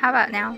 How about now?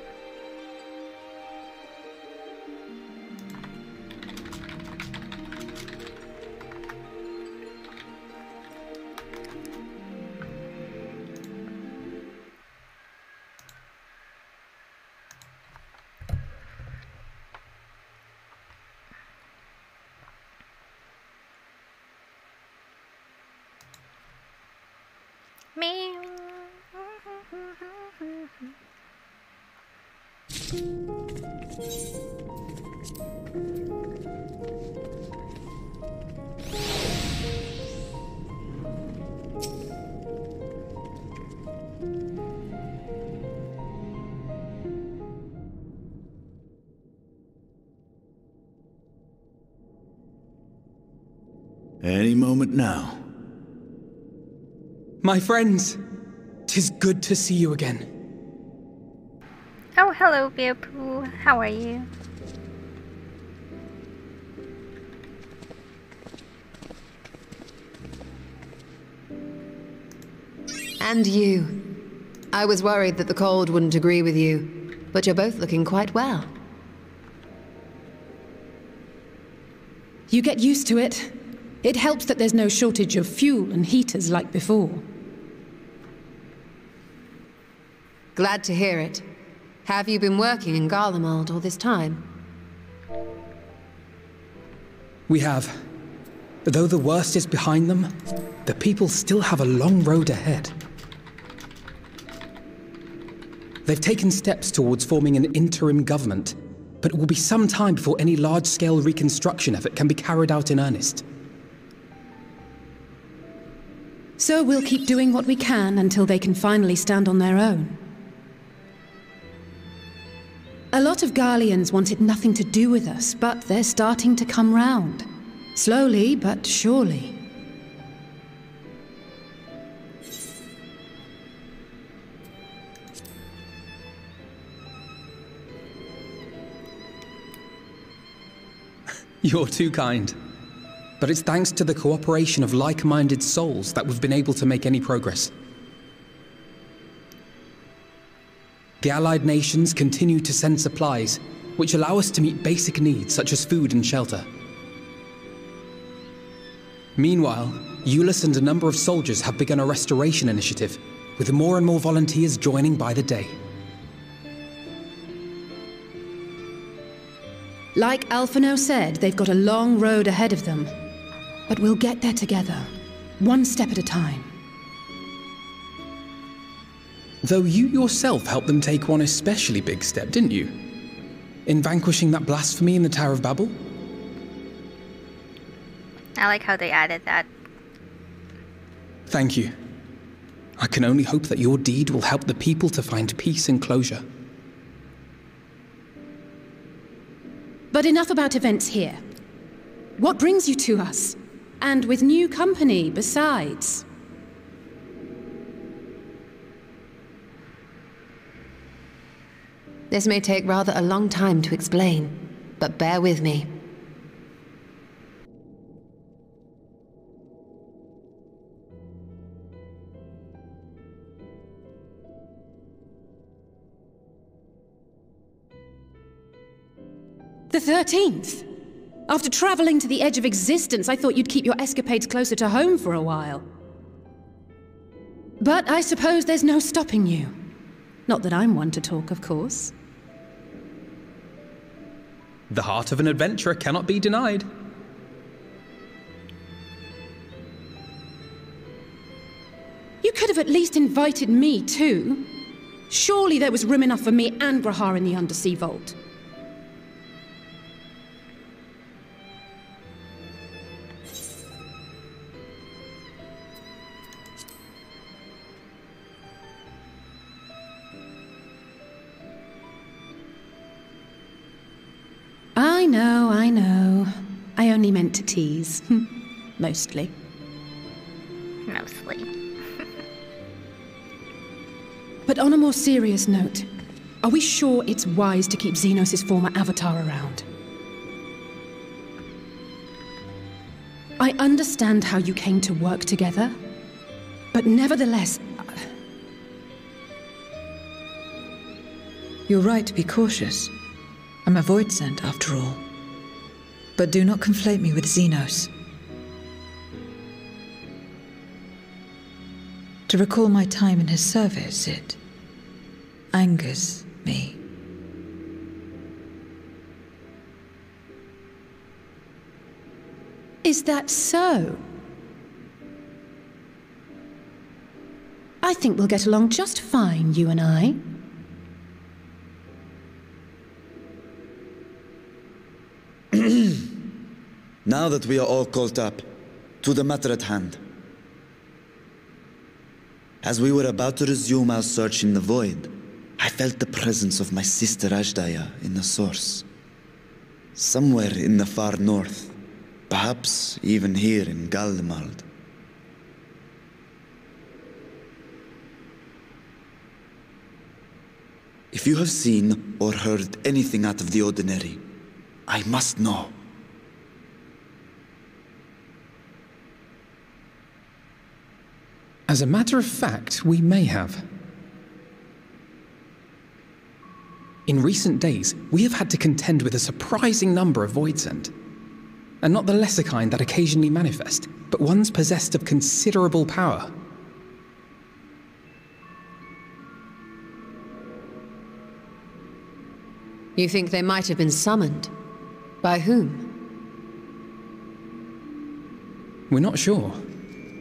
Any moment now. My friends, tis good to see you again. Hello, Bearpoo. How are you? And you. I was worried that the cold wouldn't agree with you, but you're both looking quite well. You get used to it. It helps that there's no shortage of fuel and heaters like before. Glad to hear it. Have you been working in Garlemald all this time? We have. Though the worst is behind them, the people still have a long road ahead. They've taken steps towards forming an interim government, but it will be some time before any large scale reconstruction effort can be carried out in earnest. So we'll keep doing what we can until they can finally stand on their own. A lot of Garleans wanted nothing to do with us, but they're starting to come round. Slowly, but surely. You're too kind. But it's thanks to the cooperation of like minded souls that we've been able to make any progress. The Allied nations continue to send supplies, which allow us to meet basic needs such as food and shelter. Meanwhile, Jullus and a number of soldiers have begun a restoration initiative, with more and more volunteers joining by the day. Like Alphinaud said, they've got a long road ahead of them. But we'll get there together, one step at a time. Though you yourself helped them take one especially big step, didn't you? In vanquishing that blasphemy in the Tower of Babel? I like how they added that. Thank you. I can only hope that your deed will help the people to find peace and closure. But enough about events here. What brings you to us? And with new company besides. This may take rather a long time to explain, but bear with me. The 13th! After traveling to the edge of existence, I thought you'd keep your escapades closer to home for a while. But I suppose there's no stopping you. Not that I'm one to talk, of course. The heart of an adventurer cannot be denied. You could have at least invited me, too. Surely there was room enough for me and G'raha in the Undersea Vault. I only meant to tease. Hmm. Mostly. Mostly. But on a more serious note, are we sure it's wise to keep Zenos' former avatar around? I understand how you came to work together, but nevertheless. Uh, You're right to be cautious. I'm a Voidsent, after all. But do not conflate me with Zenos. To recall my time in his service, it angers me. Is that so? I think we'll get along just fine, you and I. Now that we are all caught up, to the matter at hand. As we were about to resume our search in the void, I felt the presence of my sister Azdaja in the source. Somewhere in the far north, perhaps even here in Garlemald. If you have seen or heard anything out of the ordinary, I must know. As a matter of fact, we may have. In recent days, we have had to contend with a surprising number of Voidsent. And not the lesser kind that occasionally manifest, but ones possessed of considerable power. You think they might have been summoned? By whom? We're not sure.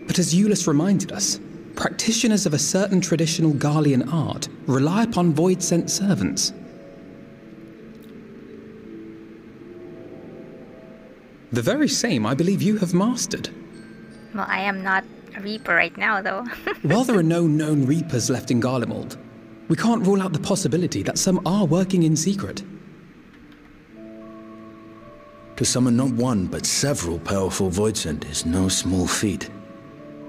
But as Jullus reminded us, practitioners of a certain traditional Garlean art rely upon void-sent servants. The very same I believe you have mastered. Well, I am not a Reaper right now, though. While there are no known Reapers left in Garlemald, we can't rule out the possibility that some are working in secret. To summon not one, but several powerful Voidsent is no small feat.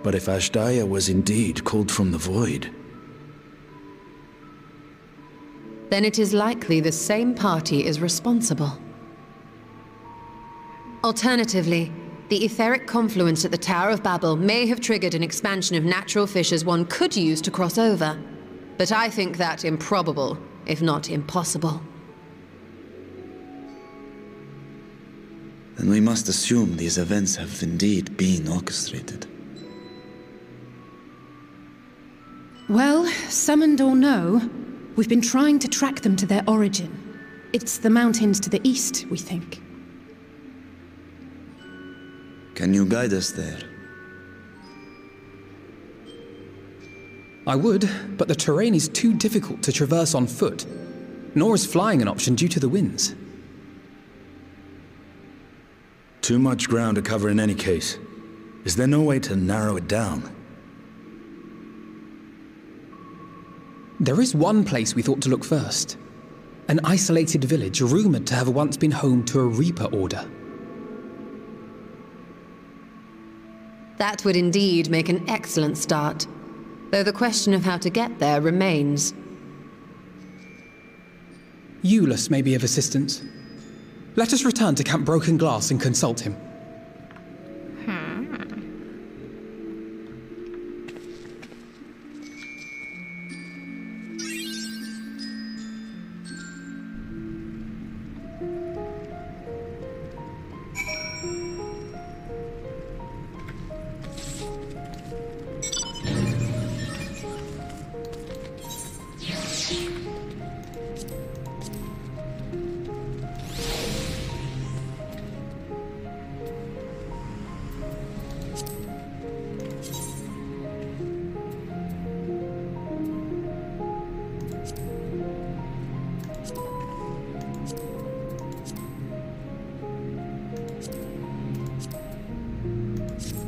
But if Azdaja was indeed called from the Void... Then it is likely the same party is responsible. Alternatively, the etheric confluence at the Tower of Babel may have triggered an expansion of natural fissures one could use to cross over. But I think that improbable, if not impossible. Then we must assume these events have indeed been orchestrated. Well, summoned or no, we've been trying to track them to their origin. It's the mountains to the east, we think. Can you guide us there? I would, but the terrain is too difficult to traverse on foot, nor is flying an option due to the winds. Too much ground to cover in any case. Is there no way to narrow it down? There is one place we thought to look first. An isolated village rumored to have once been home to a Reaper Order. That would indeed make an excellent start. Though the question of how to get there remains. Jullus may be of assistance. Let us return to Camp Broken Glass and consult him.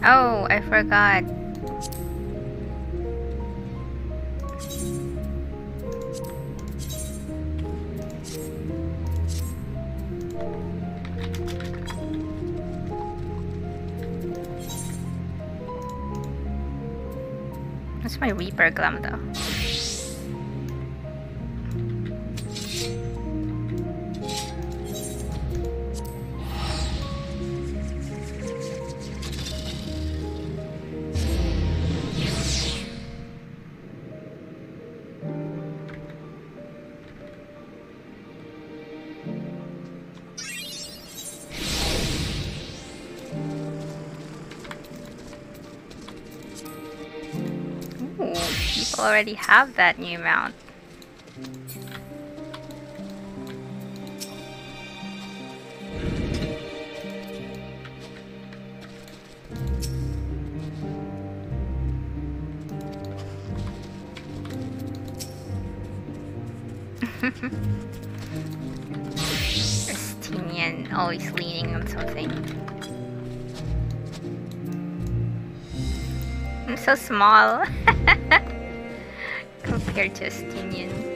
Oh, I forgot. That's my Reaper Glam though. Already have that new mount. Estinian always leaning on something. I'm so small compared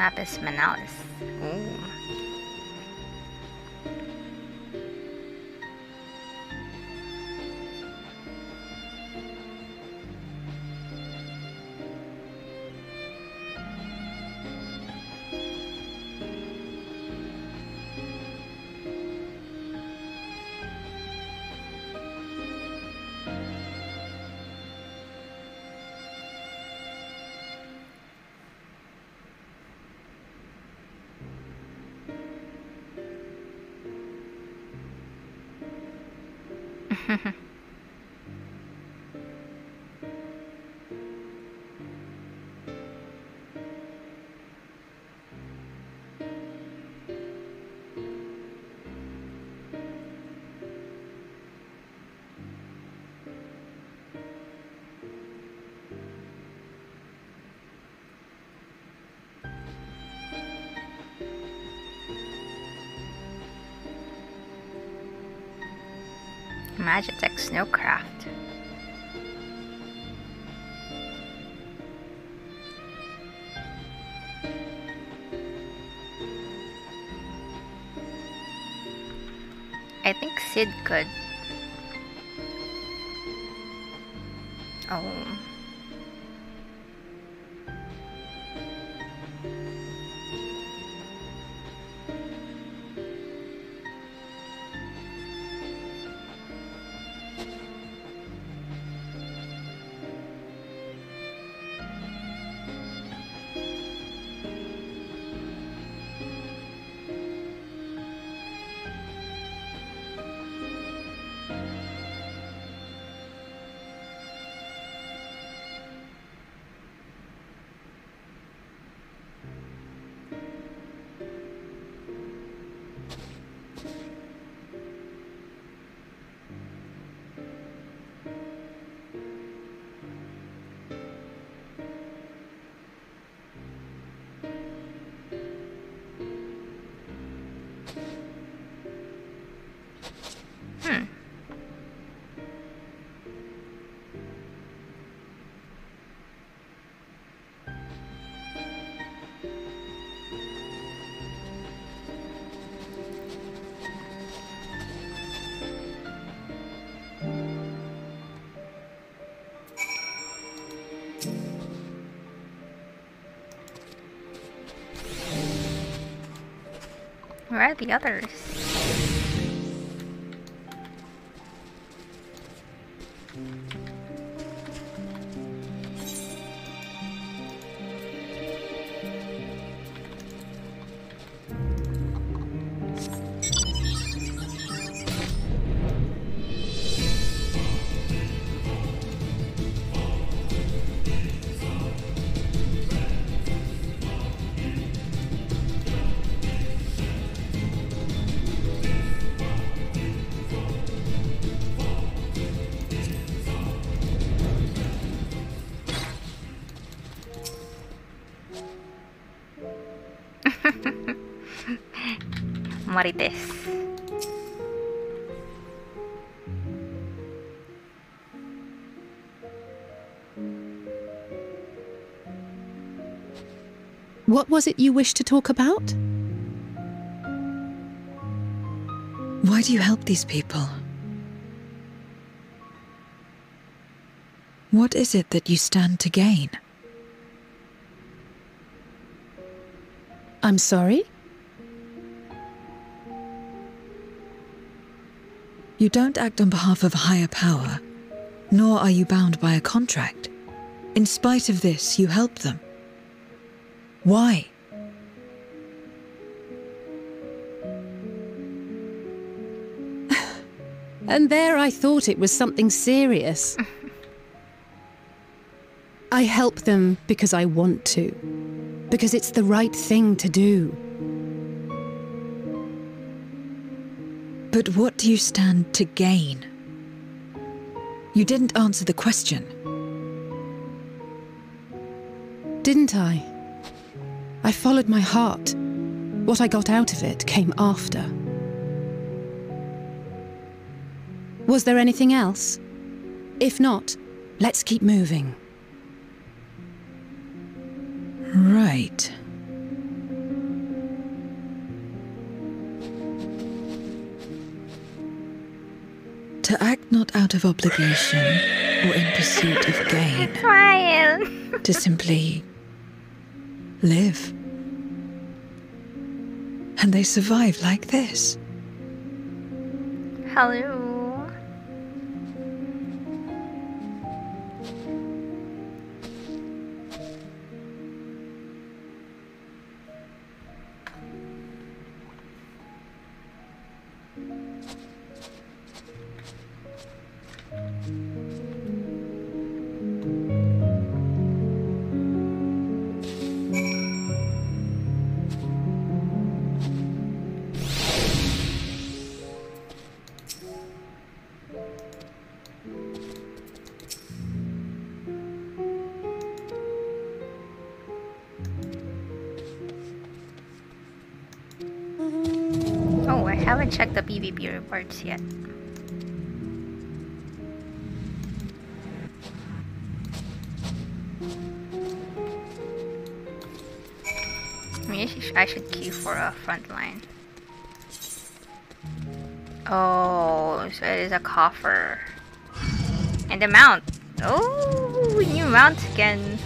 Lapis Manalis. Magitech Snowcraft. I think Cid could. Where are the others? Marites. What was it you wished to talk about? Why do you help these people? What is it that you stand to gain? I'm sorry? You don't act on behalf of a higher power, nor are you bound by a contract. In spite of this, you help them. Why? And there I thought it was something serious. I help them because I want to, because it's the right thing to do. But what do you stand to gain? You didn't answer the question. Didn't I? I followed my heart. What I got out of it came after. Was there anything else? If not, let's keep moving. Of obligation or in pursuit of gain, to simply live. And they survive like this. Hello. Haven't checked the PvP reports yet. I should- queue for a frontline. Oh, so it is a coffer. And the mount. Oh, new mount again.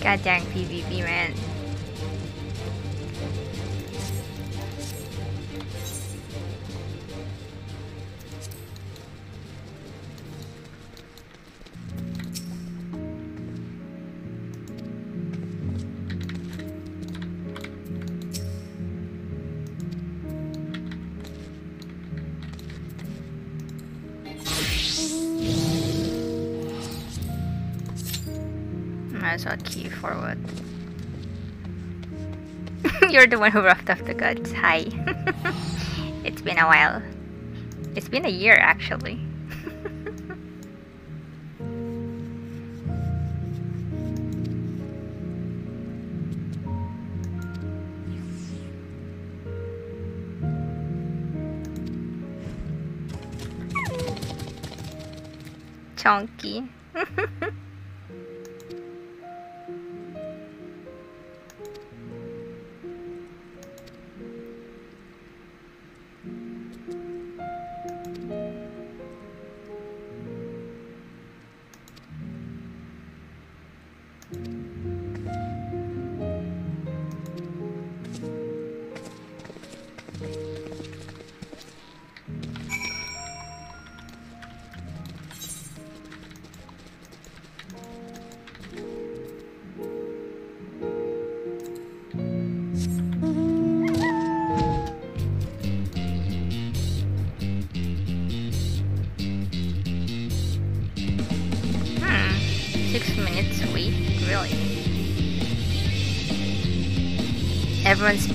God dang PvP, man. You're the one who roughed off the guts. Hi. it's been a while. It's been a year actually. Chonky.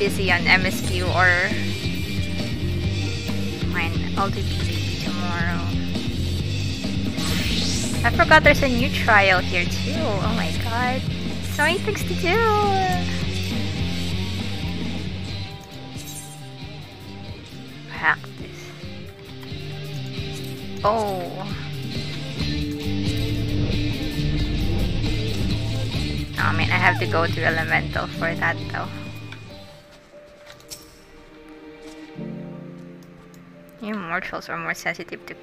Busy on MSQ or... Fine, I'll do PvP tomorrow. I forgot there's a new trial here too. Oh my god. So many things to do. Practice. Oh. Oh man, I have to go to Elemental for that though. Immortals are more sensitive to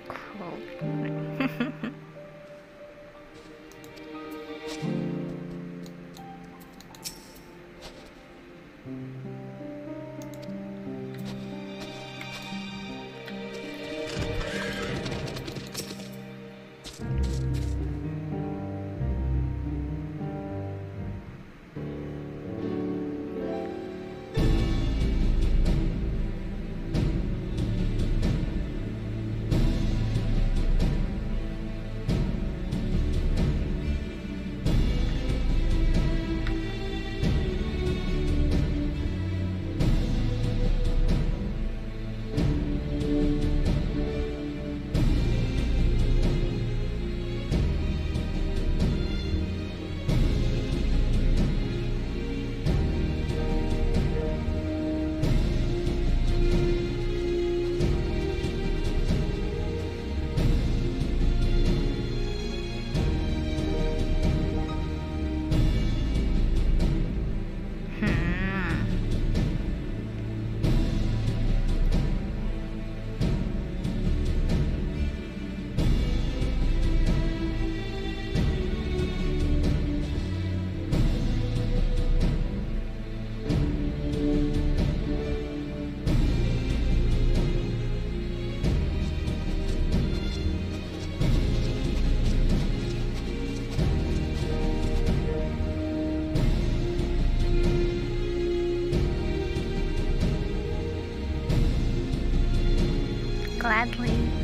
Gladly.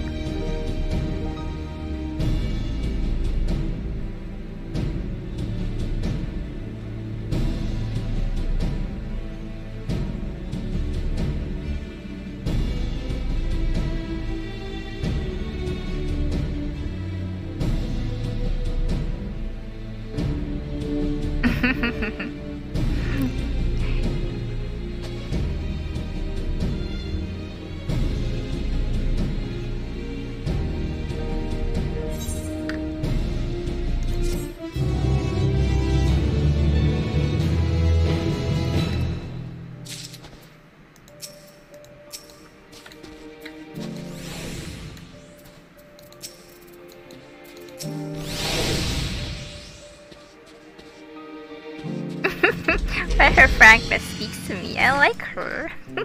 Her frankness speaks to me. I like her.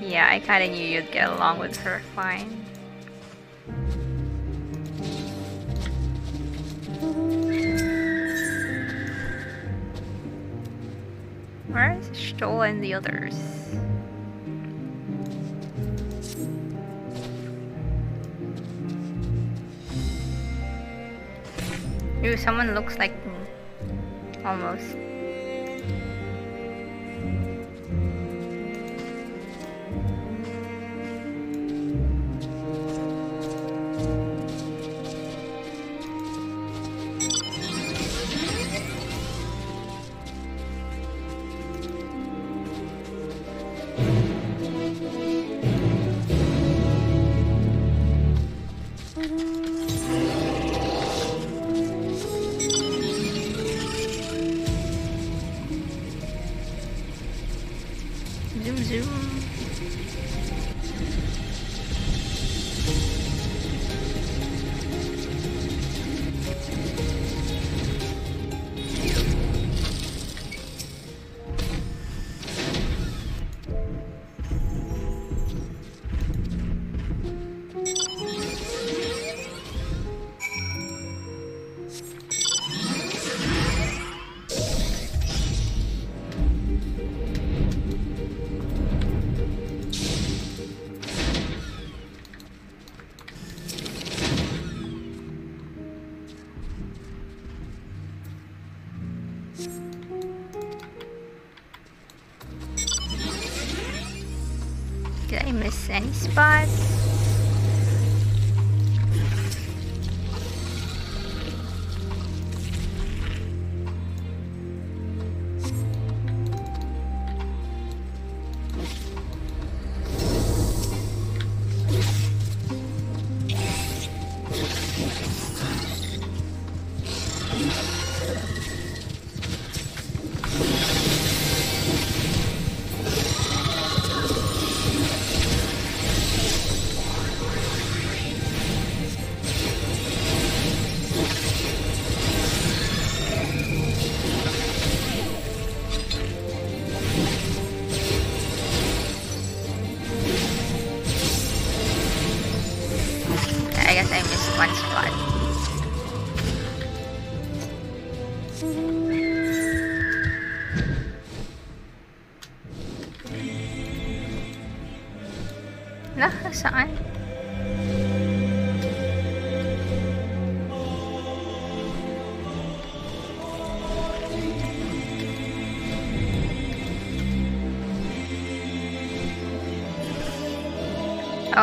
yeah, I kinda knew you'd get along with her fine. Where's Stoll and the others? Someone looks like me. Almost.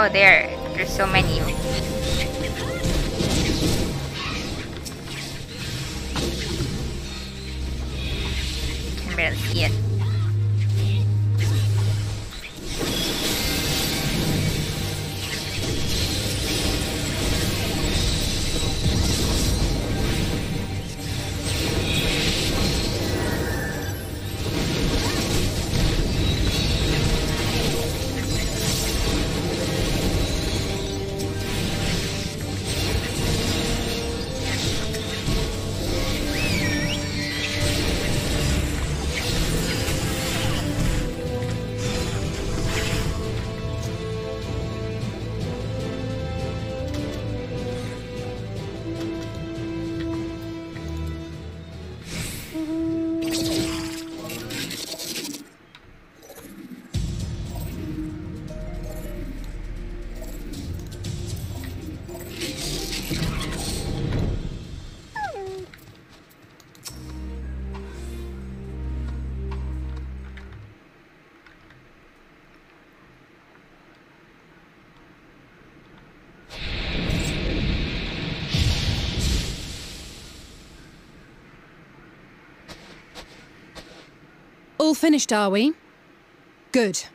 There. All finished, are we? Good.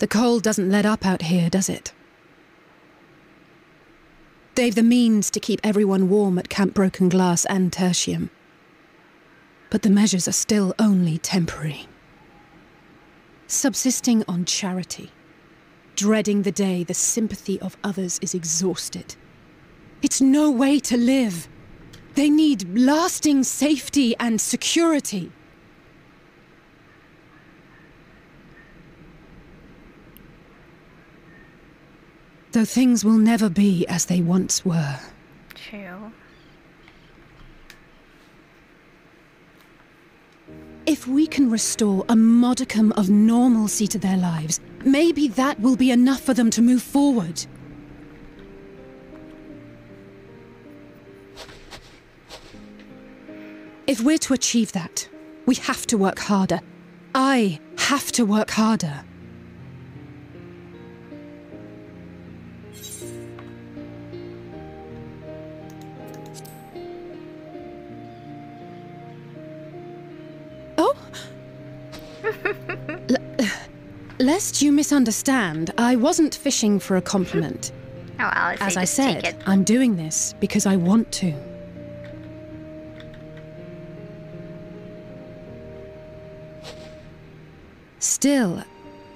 The cold doesn't let up out here, does it? They've the means to keep everyone warm at Camp Broken Glass and Tertium. But the measures are still only temporary. Subsisting on charity, dreading the day the sympathy of others is exhausted. It's no way to live. They need lasting safety and security. Though things will never be as they once were. True. If we can restore a modicum of normalcy to their lives, maybe that will be enough for them to move forward. If we're to achieve that, we have to work harder. I have to work harder. Lest you misunderstand, I wasn't fishing for a compliment. Oh, Alisaie, As I said. I'm doing this because I want to. Still,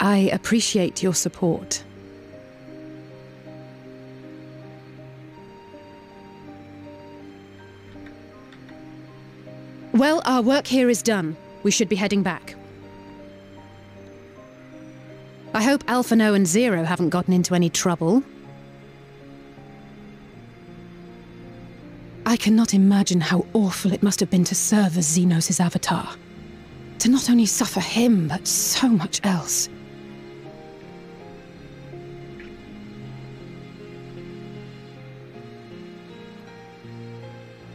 I appreciate your support. Well, our work here is done. We should be heading back. I hope Alphinaud and Zero haven't gotten into any trouble. I cannot imagine how awful it must have been to serve as Zenos' avatar. To not only suffer him, but so much else.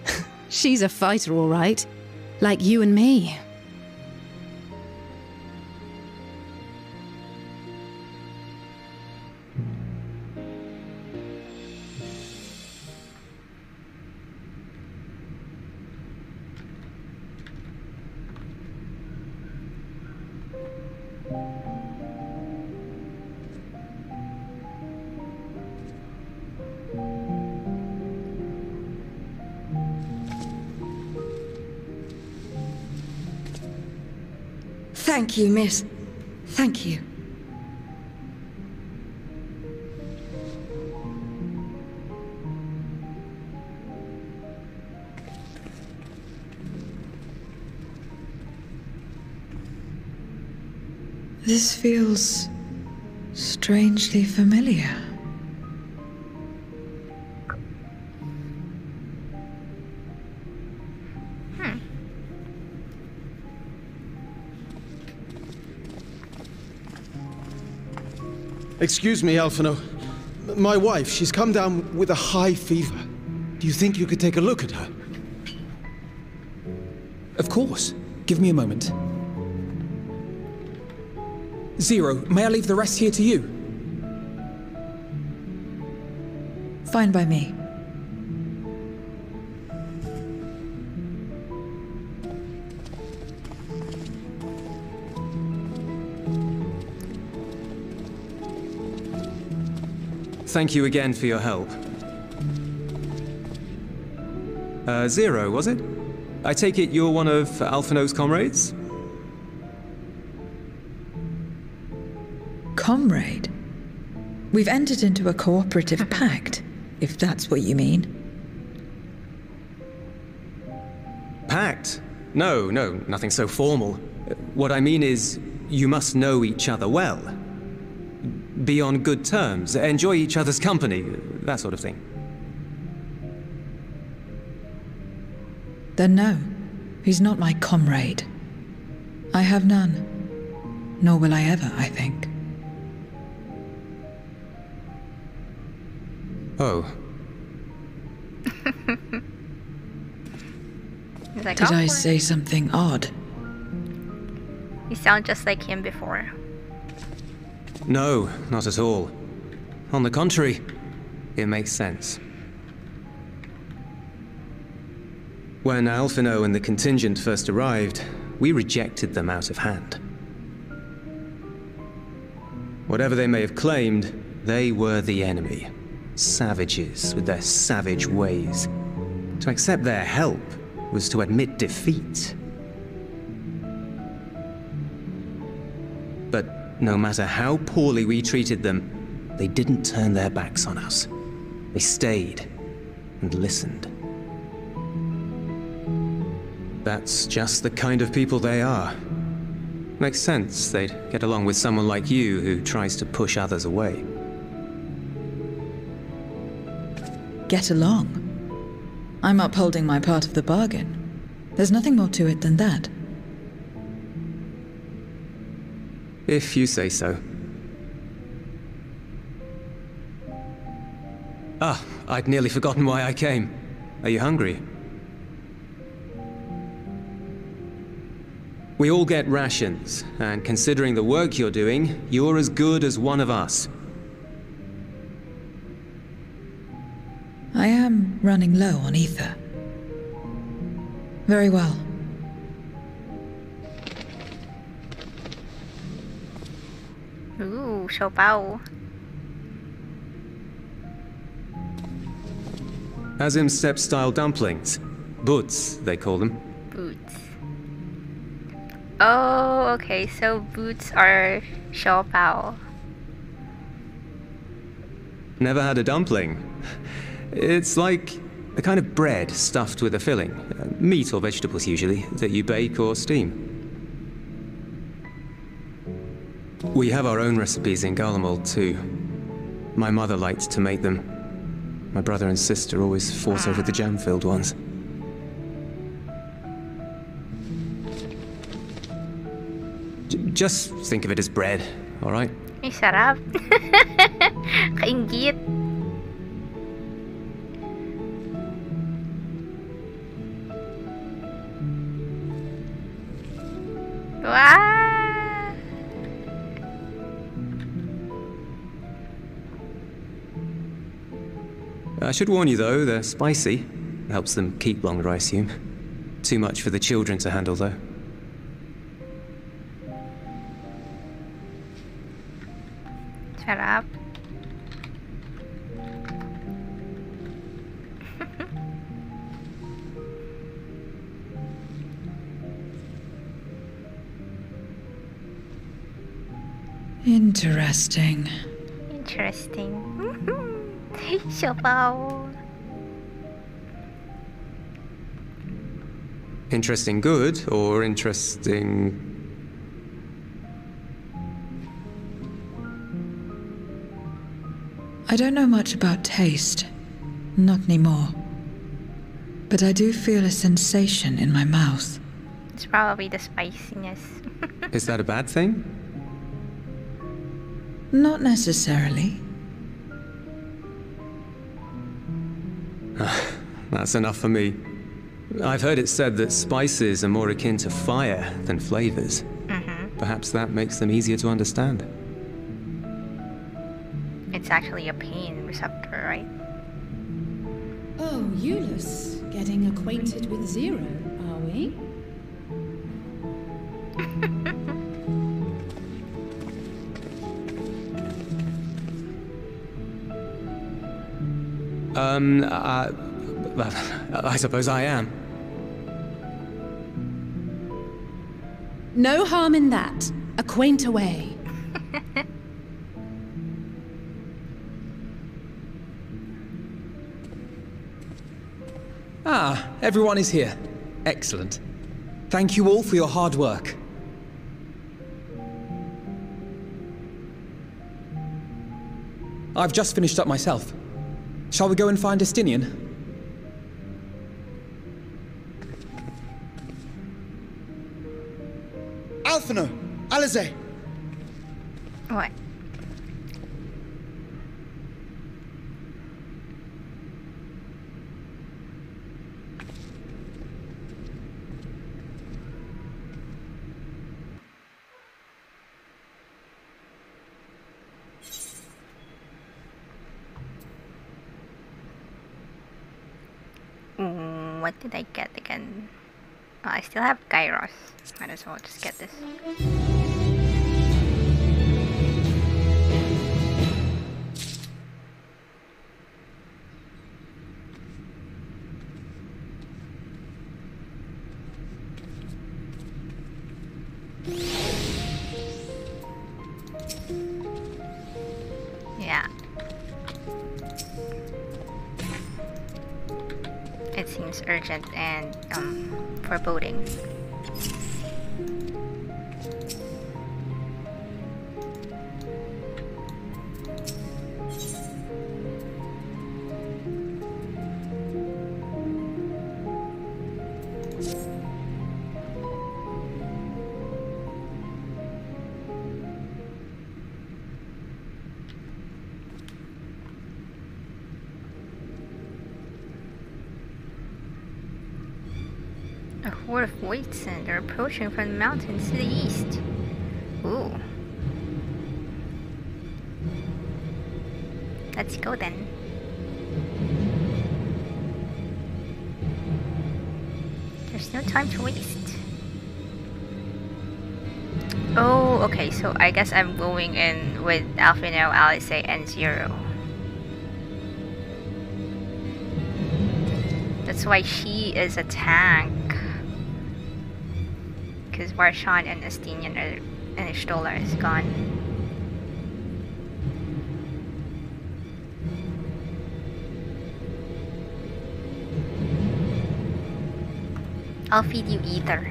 She's a fighter, all right. Like you and me. Thank you, miss. Thank you. This feels strangely familiar. Excuse me, Alphinaud. My wife, she's come down with a high fever. Do you think you could take a look at her? Of course. Give me a moment. Zero, may I leave the rest here to you? Fine by me. Thank you again for your help. Uh, Zero, was it? I take it you're one of Alphinaud's comrades? Comrade? We've entered into a cooperative pact, if that's what you mean. Pact? No, no, nothing so formal. Uh, What I mean is, you must know each other well. Be on good terms, enjoy each other's company, that sort of thing. Then no, he's not my comrade. I have none. Nor will I ever, I think. Oh, like, Did "Oh, I say something odd? You sound just like him before. No, not at all. On the contrary, it makes sense. When Alphinaud and the contingent first arrived, we rejected them out of hand. Whatever they may have claimed, they were the enemy. Savages with their savage ways. To accept their help was to admit defeat. No matter how poorly we treated them, they didn't turn their backs on us. They stayed and listened. That's just the kind of people they are. Makes sense they'd get along with someone like you who tries to push others away. Get along. I'm upholding my part of the bargain. There's nothing more to it than that. If you say so. Ah, I'd nearly forgotten why I came. Are you hungry? We all get rations, and considering the work you're doing, you're as good as one of us. I am running low on ether. Very well. show in step style dumplings. Boots, they call them. Boots. Oh, okay, so boots are show bow. Never had a dumpling. It's like a kind of bread stuffed with a filling, meat or vegetables usually, that you bake or steam. We have our own recipes in Garlemald too. My mother liked to make them. My brother and sister always fought over the jam-filled ones. J just think of it as bread, all right? Shut up. Wow! Uh, I should warn you though, they're spicy. Helps them keep longer, I assume. Too much for the children to handle though. Shut up. Interesting. Interesting. 小包。Interesting um. good or interesting. I don't know much about taste. Not anymore. But I do feel a sensation in my mouth. It's probably the spiciness. Is that a bad thing? Not necessarily. That's enough for me. I've heard it said that spices are more akin to fire than flavors. Mm-hmm. Perhaps that makes them easier to understand. it's actually a pain receptor, right? Oh, Jullus, getting acquainted with Zero, are we? Um, uh, I suppose I am. No harm in that. A Acquaint away. Ah, everyone is here. Excellent. Thank you all for your hard work. I've just finished up myself. Shall we go and find Estinian? Alphinaud! Alisaie What did I get again? Oh, I still have Gyros. Might as well just get this. Approaching from the mountains to the east. Ooh. Let's go then. There's no time to waste. Oh, okay, so I guess I'm going in with Alphinaud, Alisaie, and Zero. That's why she is a tank. Because Warshan and Estinian and Stolar is gone. I'll feed you ether.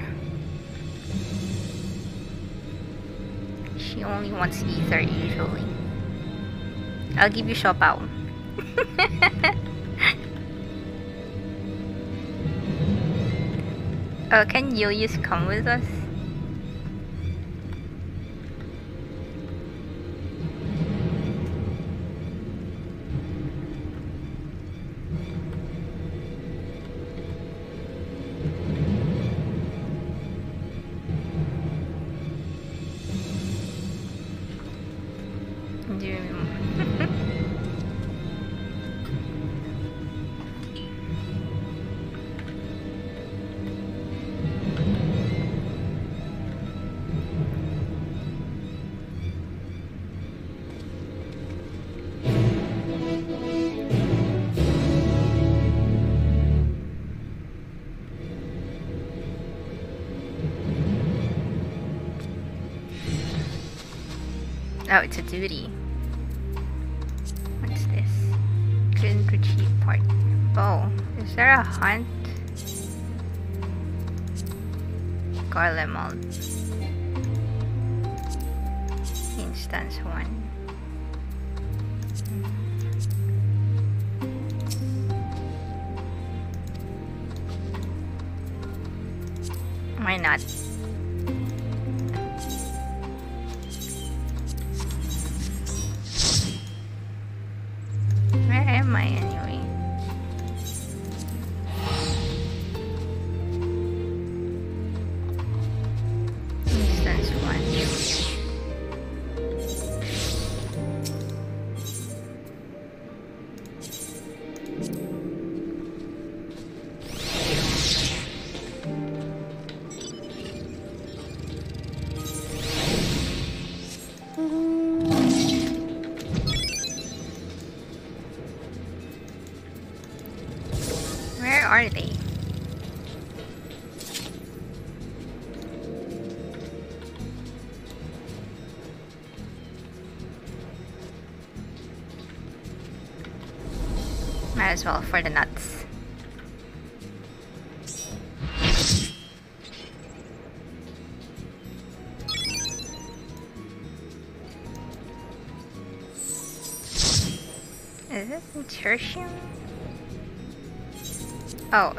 She only wants ether usually. I'll give you Shopao. Uh, can Jullus come with us? Oh, it's a duty. for the nuts. Is it Tertium? Oh,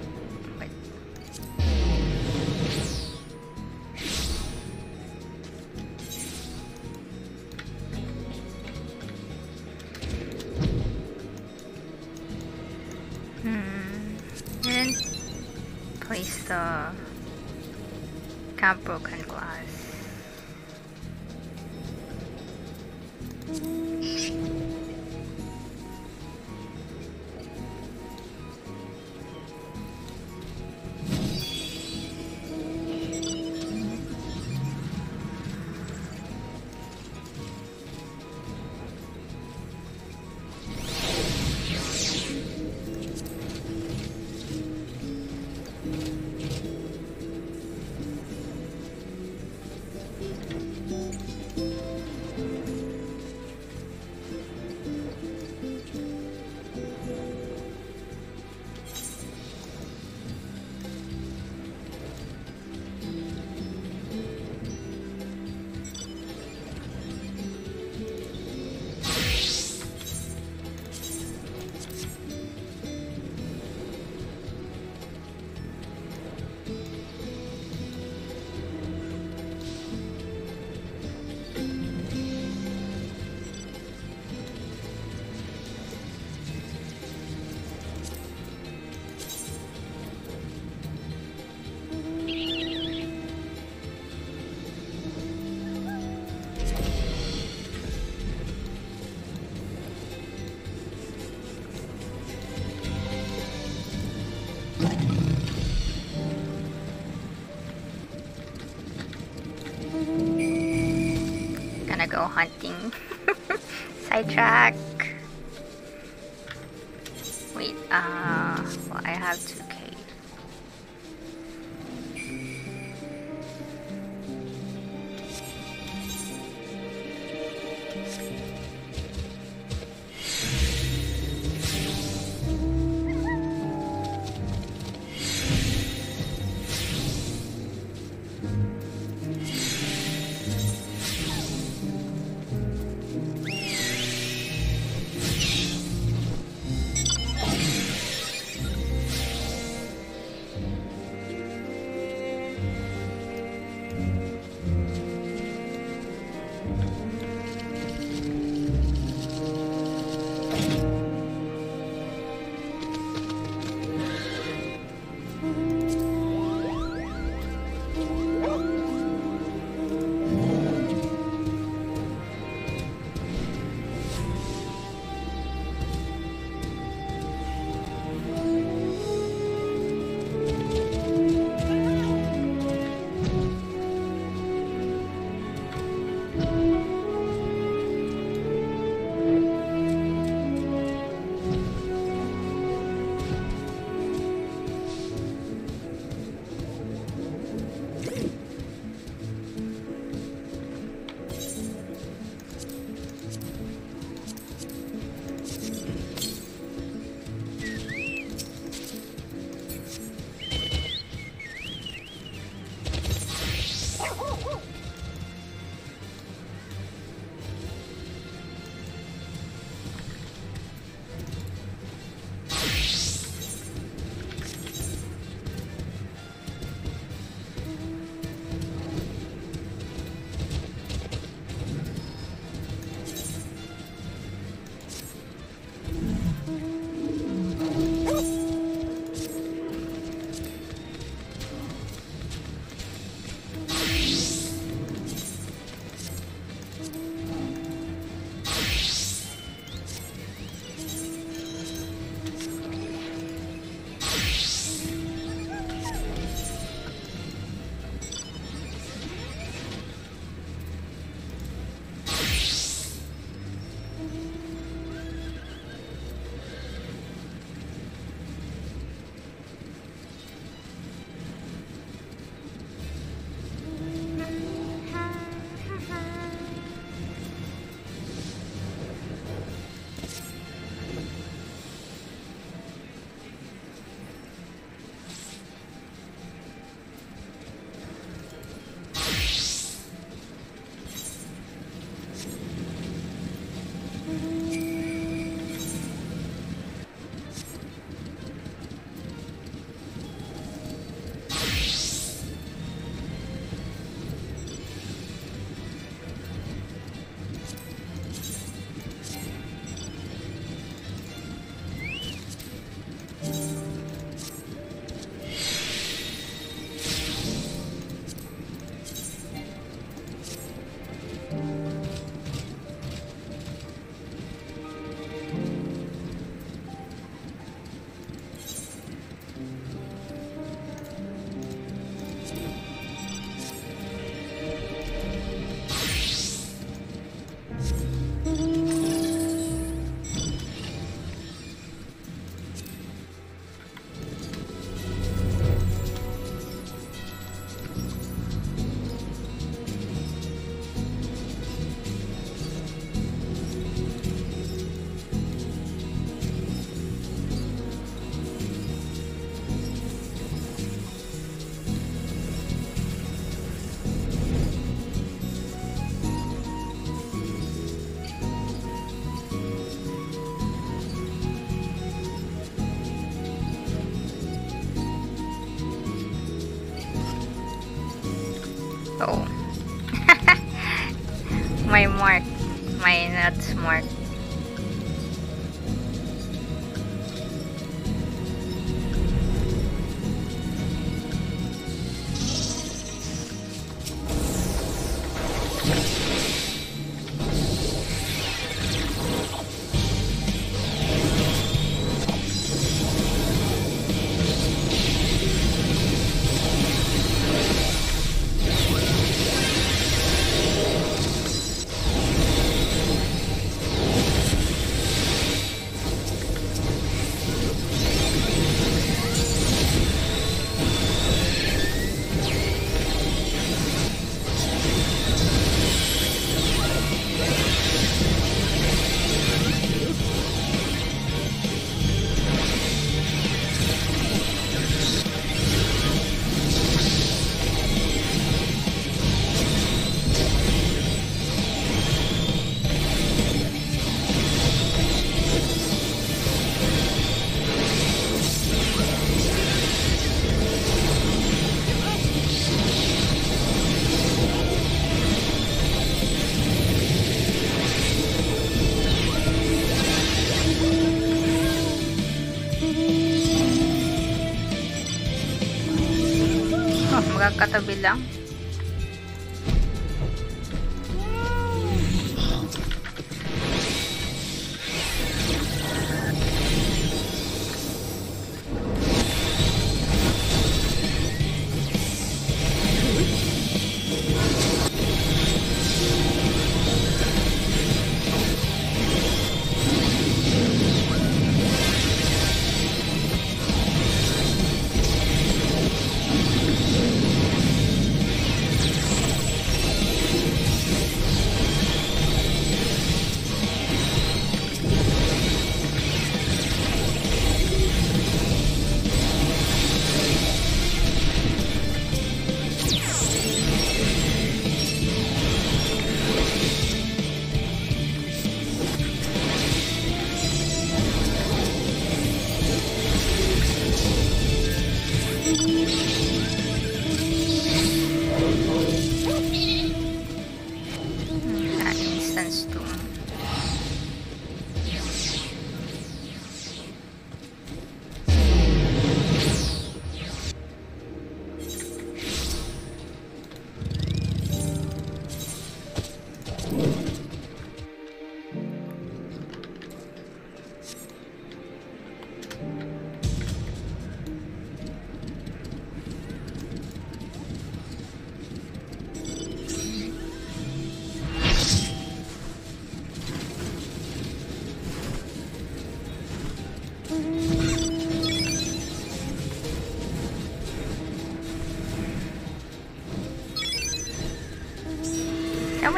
go hunting. Sidetrack.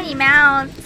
Many mounts.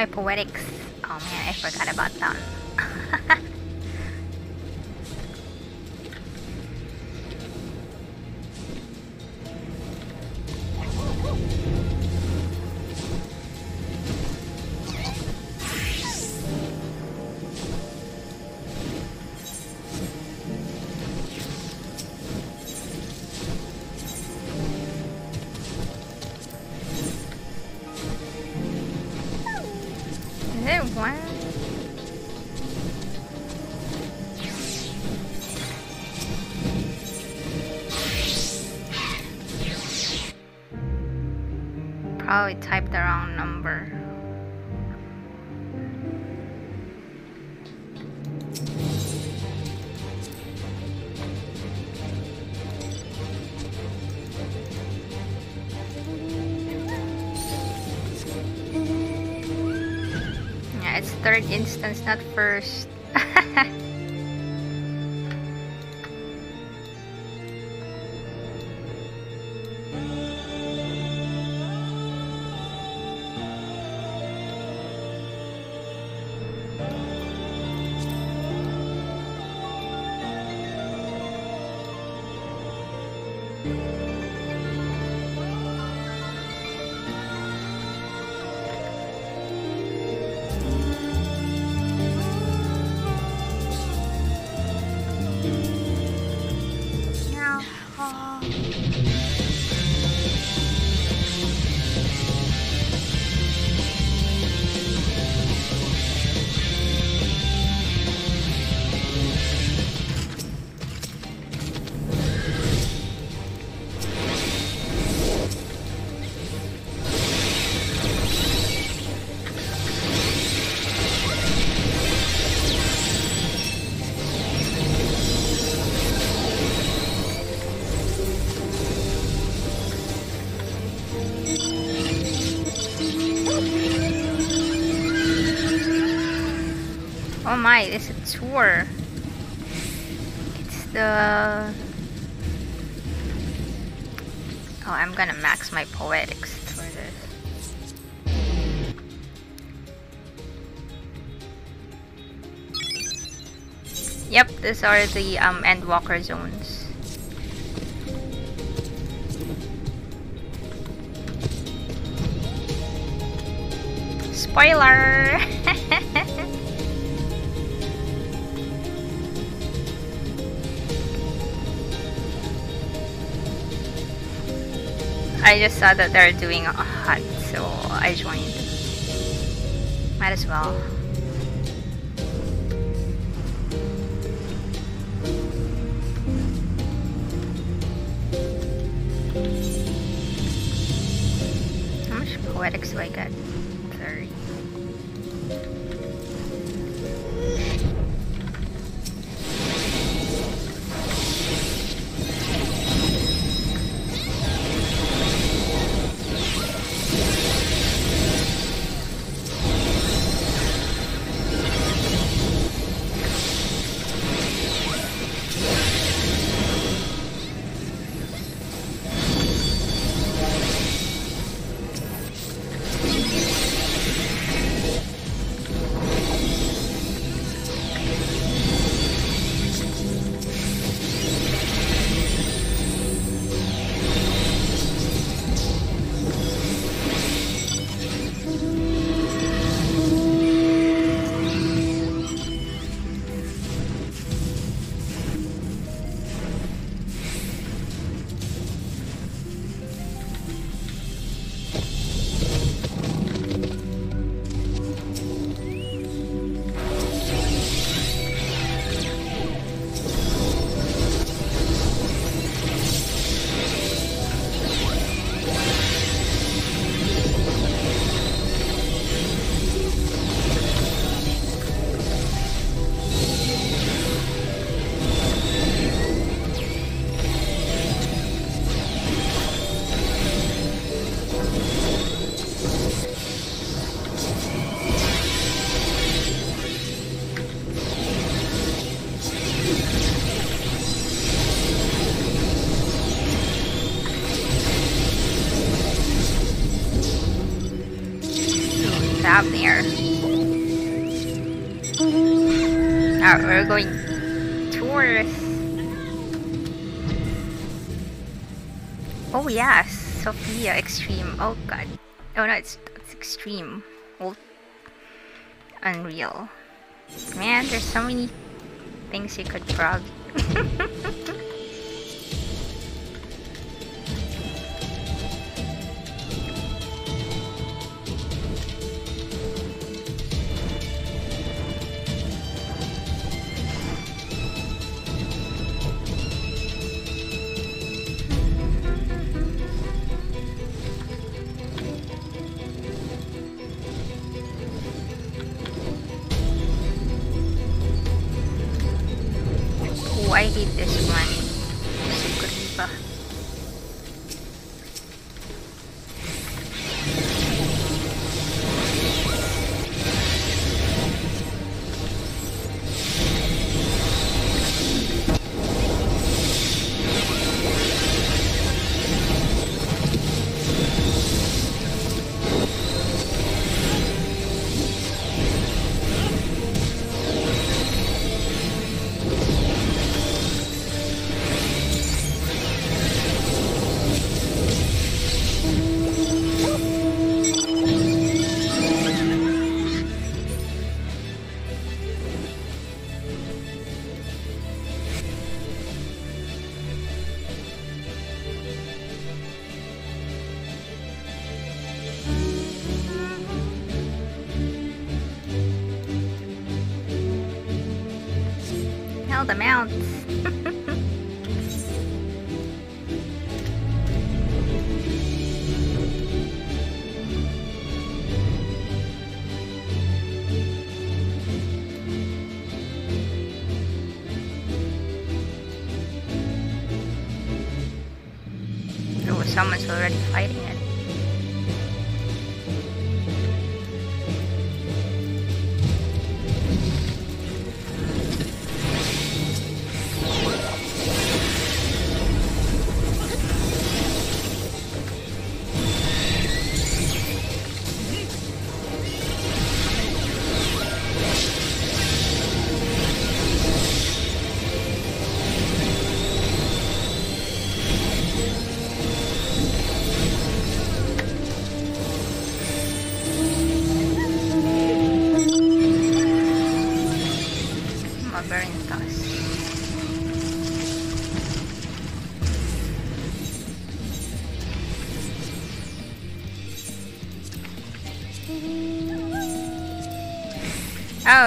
My poetics. Oh man, I forgot about that. Instance, not first. My, it's a tour. It's the. Oh, I'm gonna max my poetics for this. Yep, these are the um, Endwalker zones. Spoiler! I just saw that they're doing a hunt, so I joined. Might as well. frog.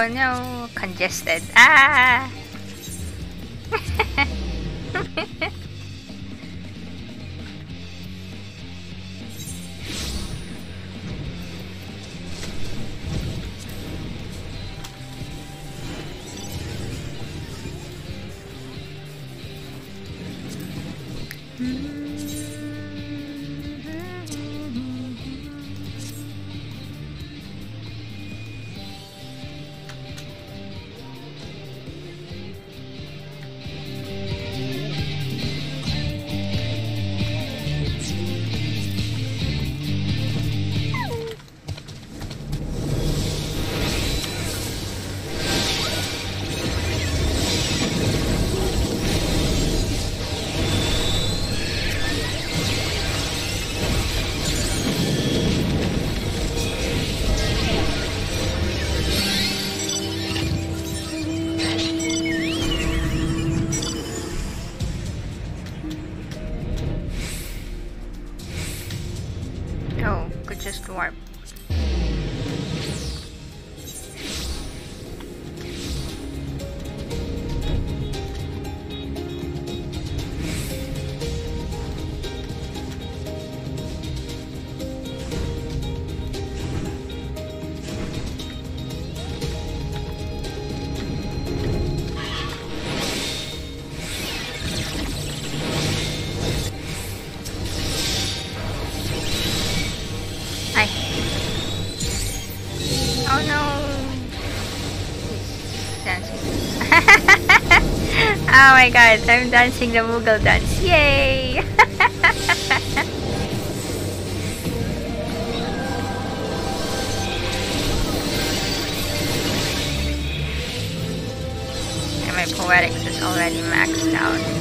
yun, oh, congested. Ah! my god, I'm dancing the Moogle dance. Yay! my poetics is already maxed out.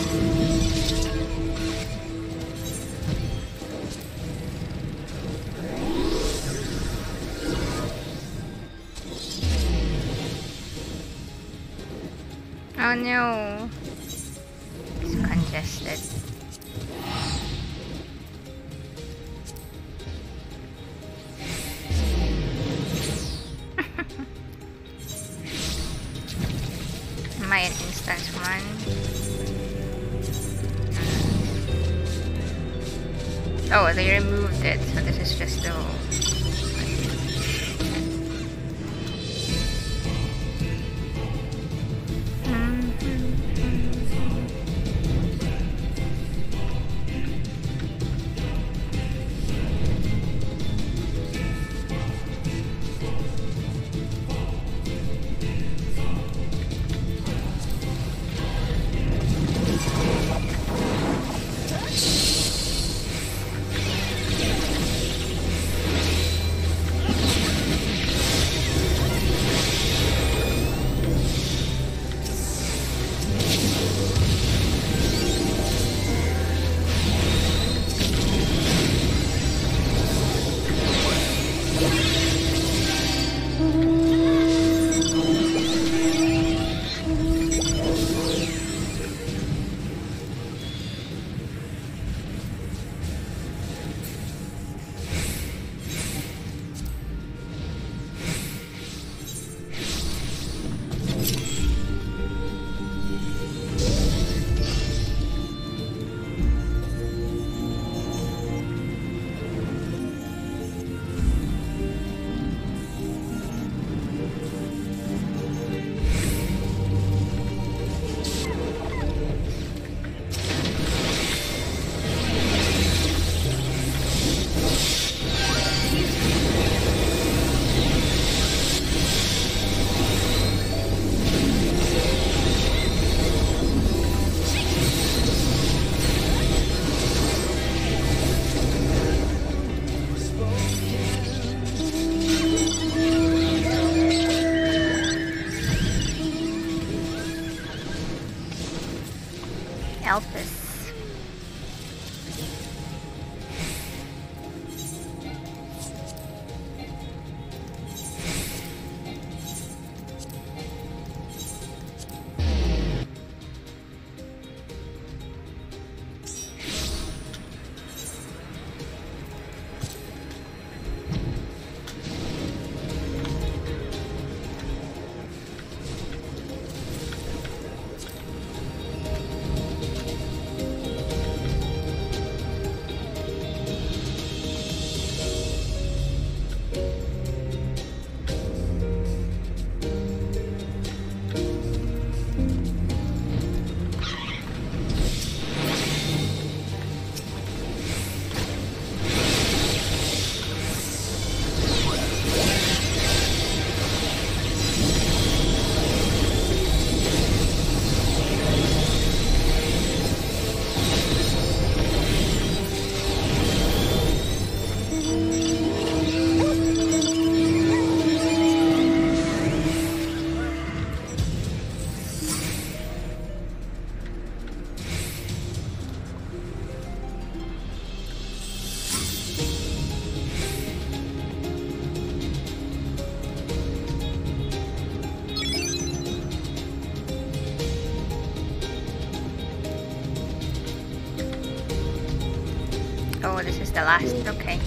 Okay.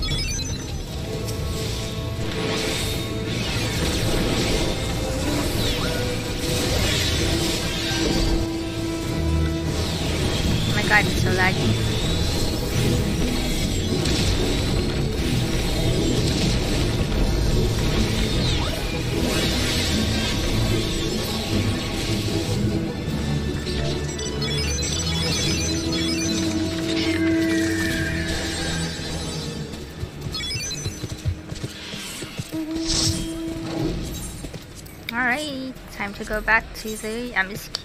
Go back to the MSQ.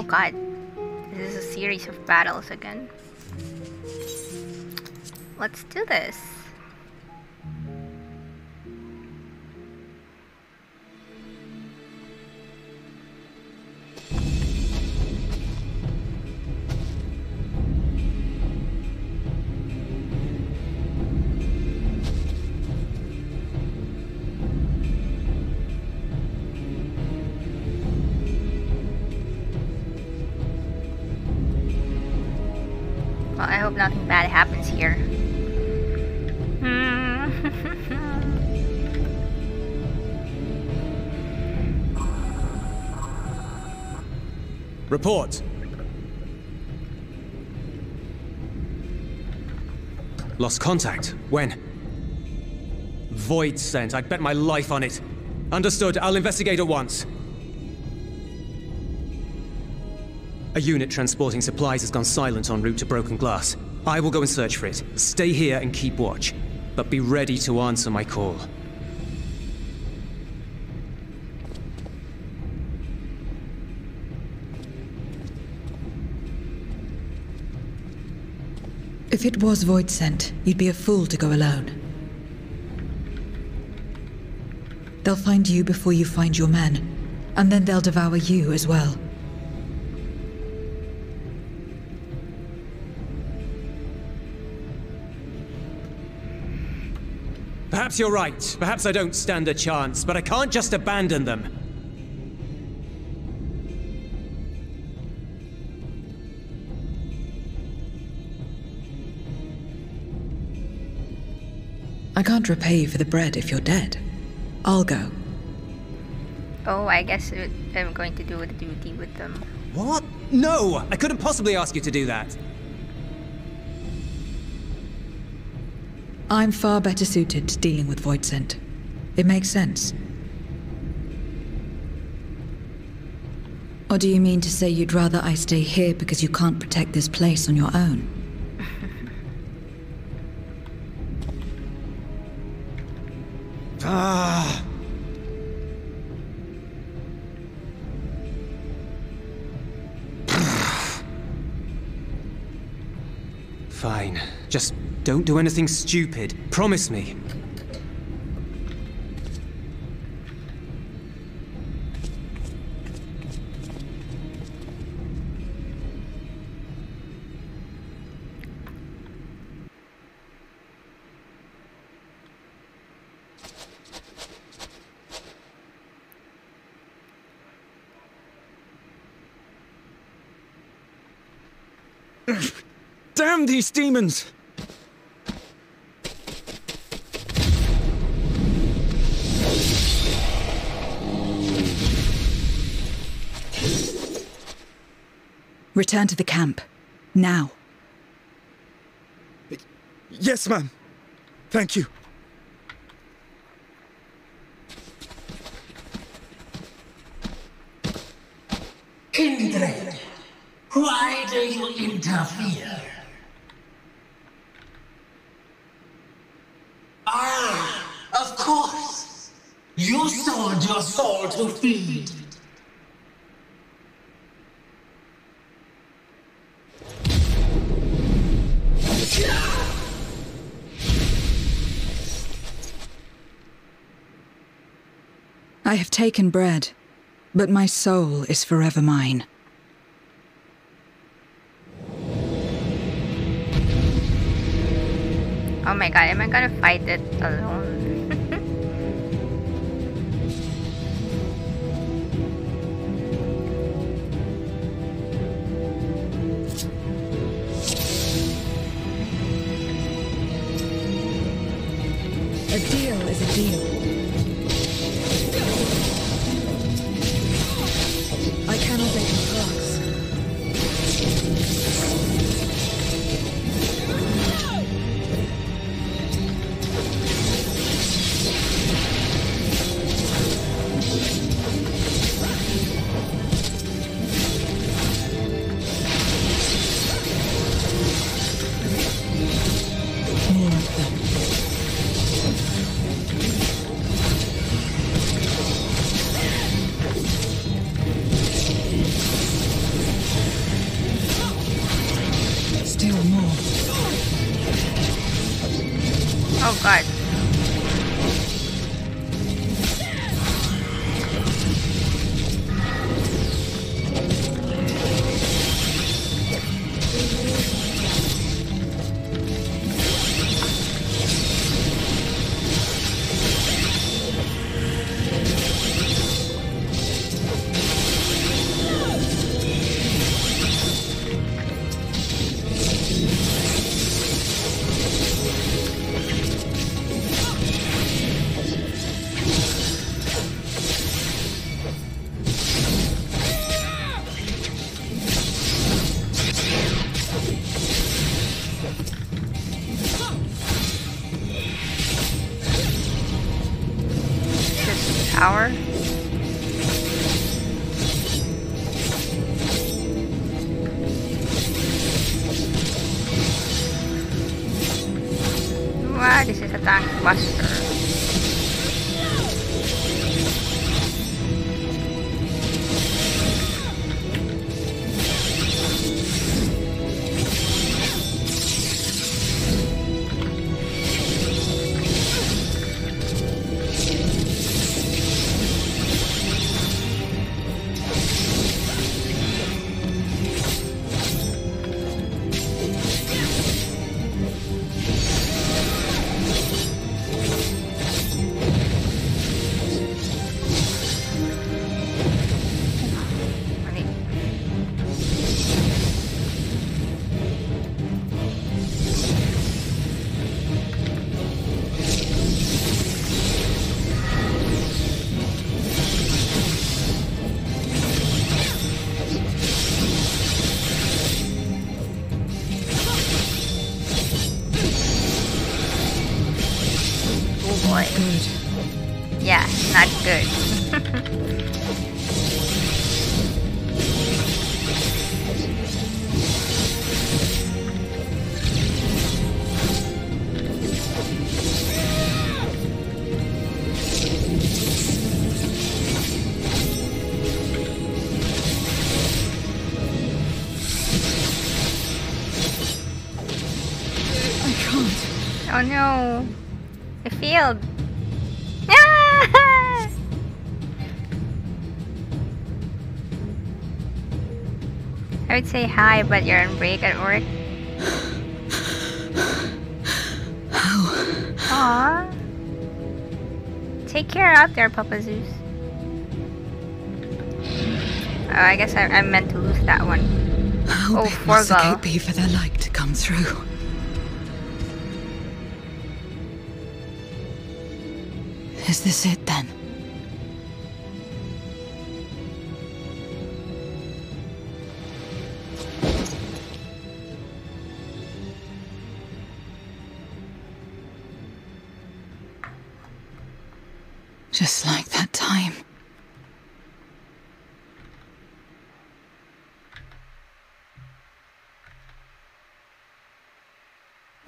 Oh god. This is a series of battles again. Let's do this. Report. Lost contact. When? Voidsent. I'd bet my life on it. Understood. I'll investigate at once. A unit transporting supplies has gone silent en route to Broken Glass. I will go and search for it. Stay here and keep watch. But be ready to answer my call. If it was Voidsent, you'd be a fool to go alone. They'll find you before you find your men, and then they'll devour you as well. Perhaps you're right. Perhaps I don't stand a chance, but I can't just abandon them. I can't repay you for the bread if you're dead. I'll go. Oh, I guess I'm going to do the duty with them. What? No! I couldn't possibly ask you to do that. I'm far better suited to dealing with Voidsent. It makes sense. Or do you mean to say you'd rather I stay here because you can't protect this place on your own? Ah. Fine. Just don't do anything stupid. Promise me. These demons! Return to the camp. Now. Yes, ma'am. Thank you. Kindred, why do you interfere? Ah, of course. You sold your soul to feed. I have taken bread, but my soul is forever mine. Oh my god, am I gonna fight it alone? A deal is a deal. No. The field. Ah! I would say hi, but you're on break at work. Aww. Take care out there, Papa Zeus. Oh, I guess I, I meant to lose that one. How Oh, big must the gate be for their light to come through? Is this it then? Just like that time.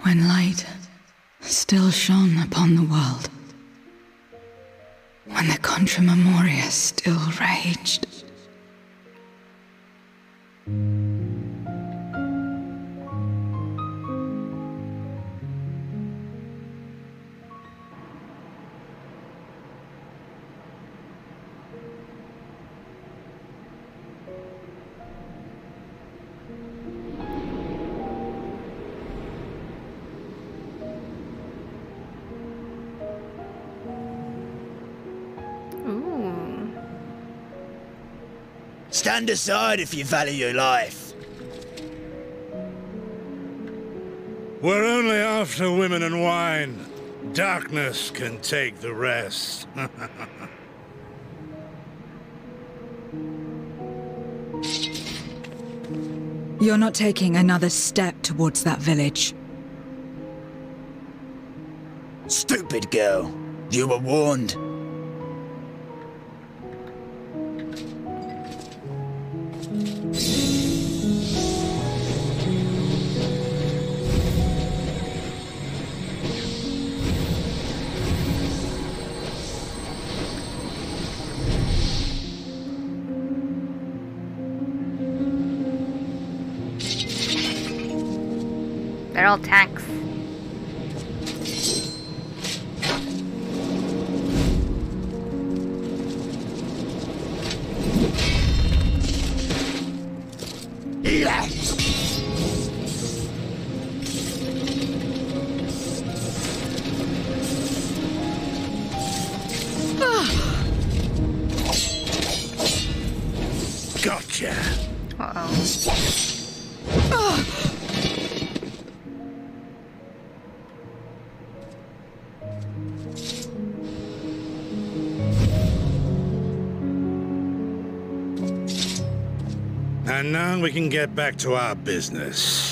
When light still shone upon the world. When the Contra Memoria still raged. Stand aside if you value your life. We're only after women and wine. Darkness can take the rest. You're not taking another step towards that village. Stupid girl. You were warned. We can get back to our business.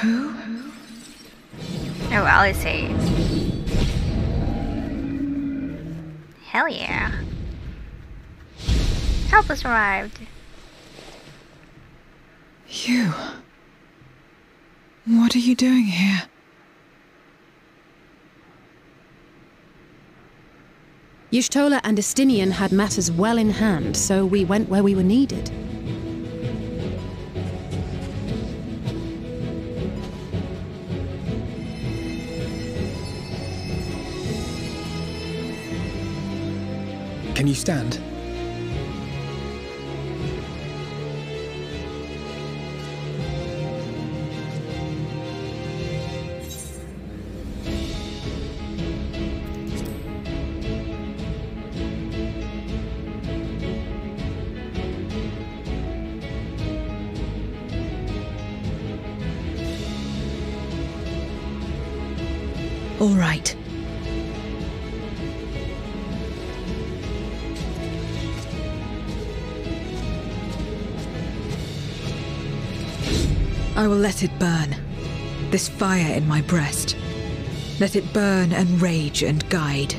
Who? Oh, Alisaie. Hell yeah. Help us arrived. You. What are you doing here? Y'shtola and Estinian had matters well in hand, so we went where we were needed. You stand? All right. I will let it burn. This fire in my breast. Let it burn and rage and guide.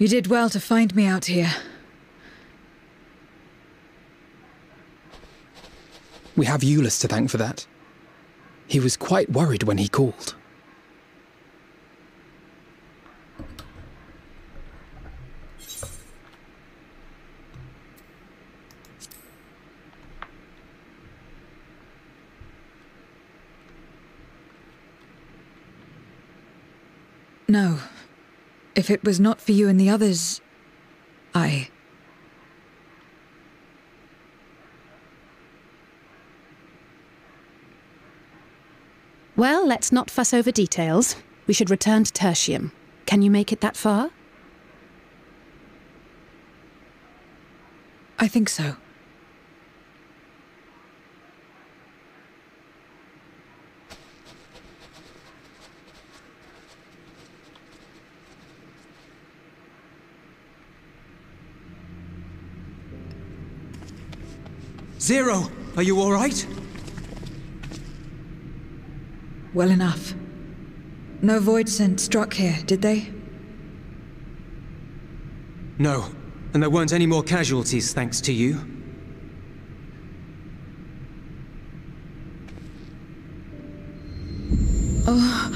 You did well to find me out here. We have Jullus to thank for that. He was quite worried when he called. No. If it was not for you and the others, I. Well, let's not fuss over details. We should return to Tertium. Can you make it that far? I think so. Zero, are you all right? Well enough. No voidsent struck here, did they? No, and there weren't any more casualties thanks to you. Oh.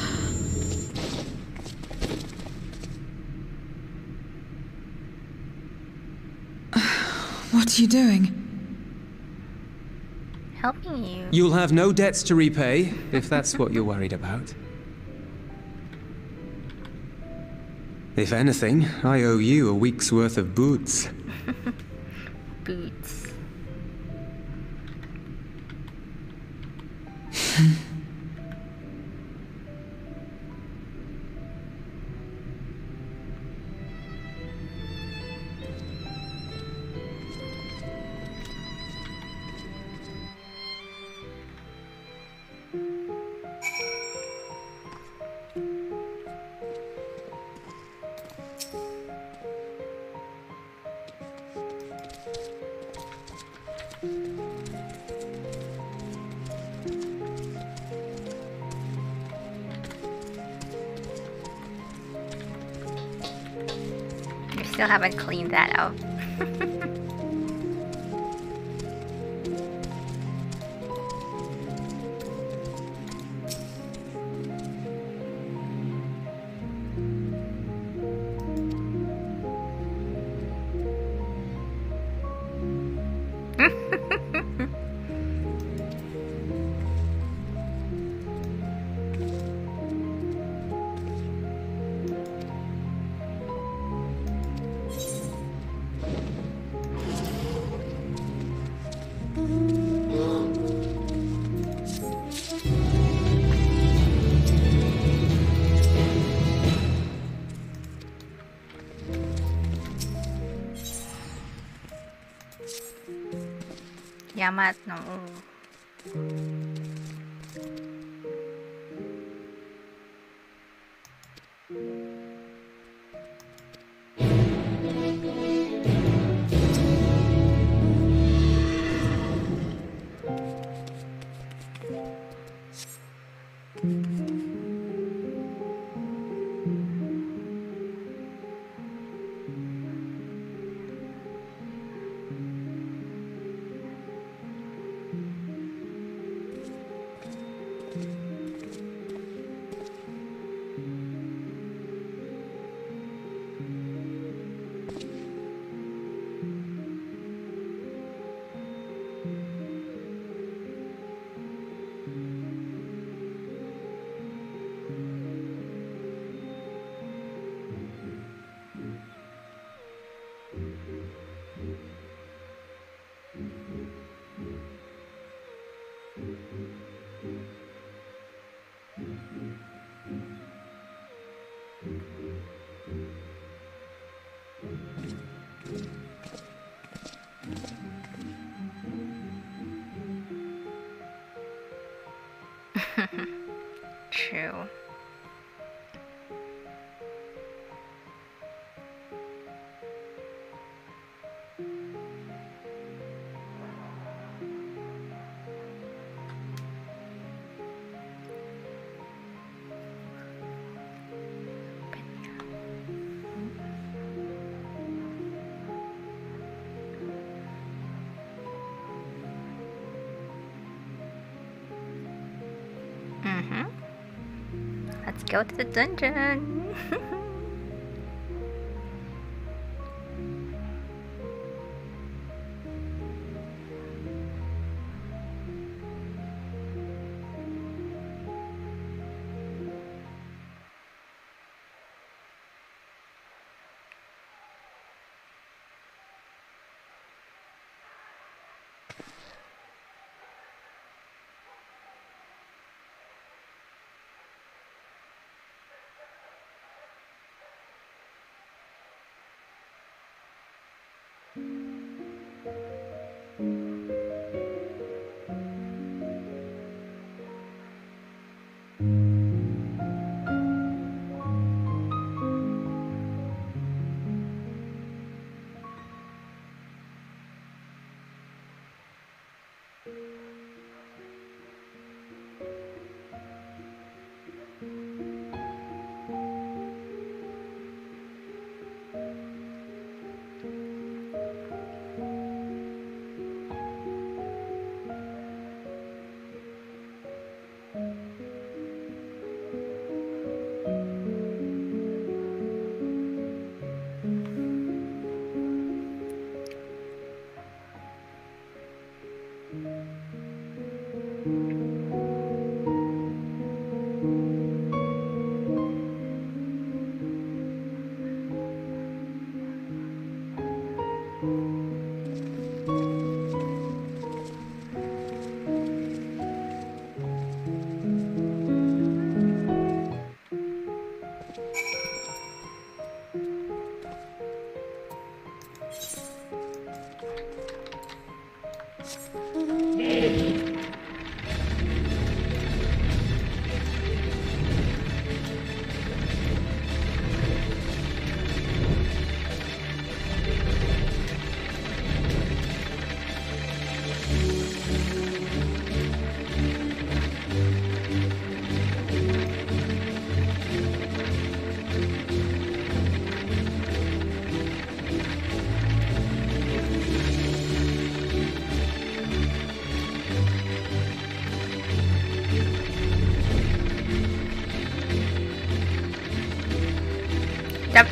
What are you doing? Helping you. You'll have no debts to repay, if that's what you're worried about. If anything, I owe you a week's worth of boots. Boots. That up. Yamat no. Go to the dungeon.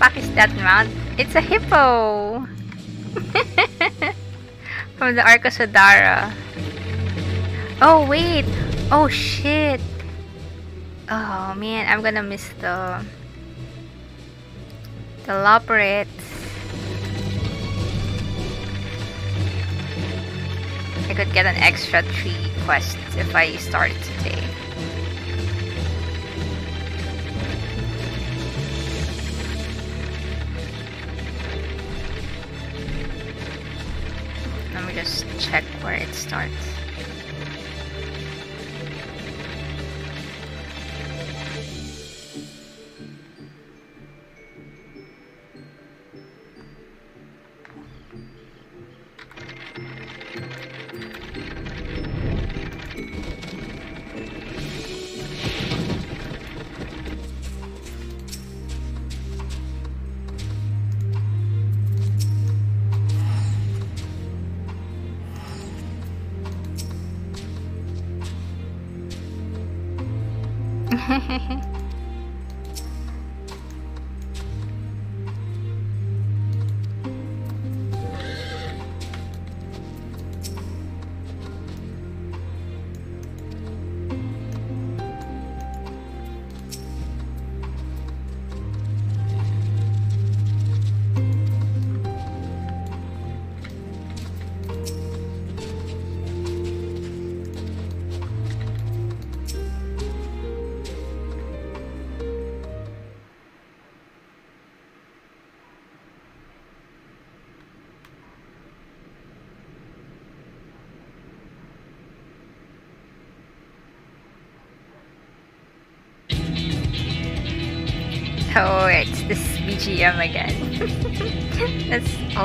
Fuck is that mount? It's a hippo! From the Arkasodara. Oh wait! Oh shit! Oh man, I'm gonna miss the... The Loporrit. I could get an extra 3 quests if I started today. Where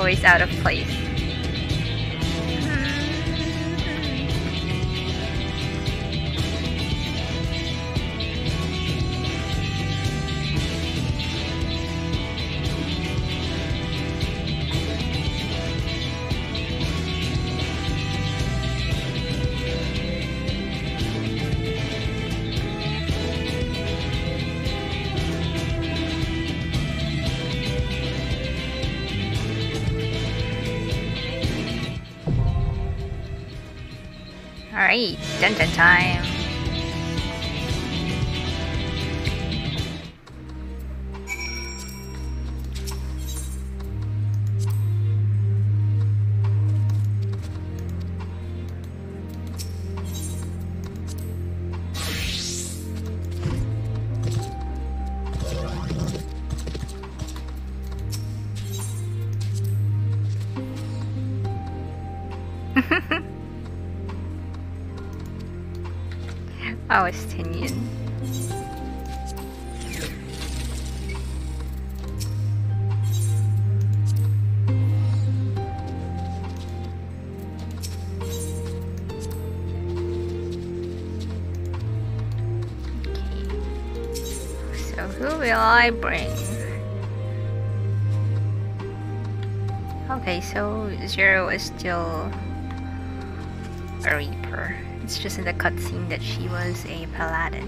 always out of place. Dungeon time. It's So who will I bring? Okay, so Zero is still a Reaper. It's just in the cutscene that she was a paladin.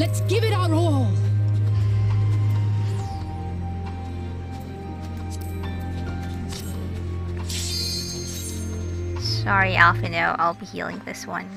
Let's give it our all! Sorry, Alphinaud, I'll be healing this one.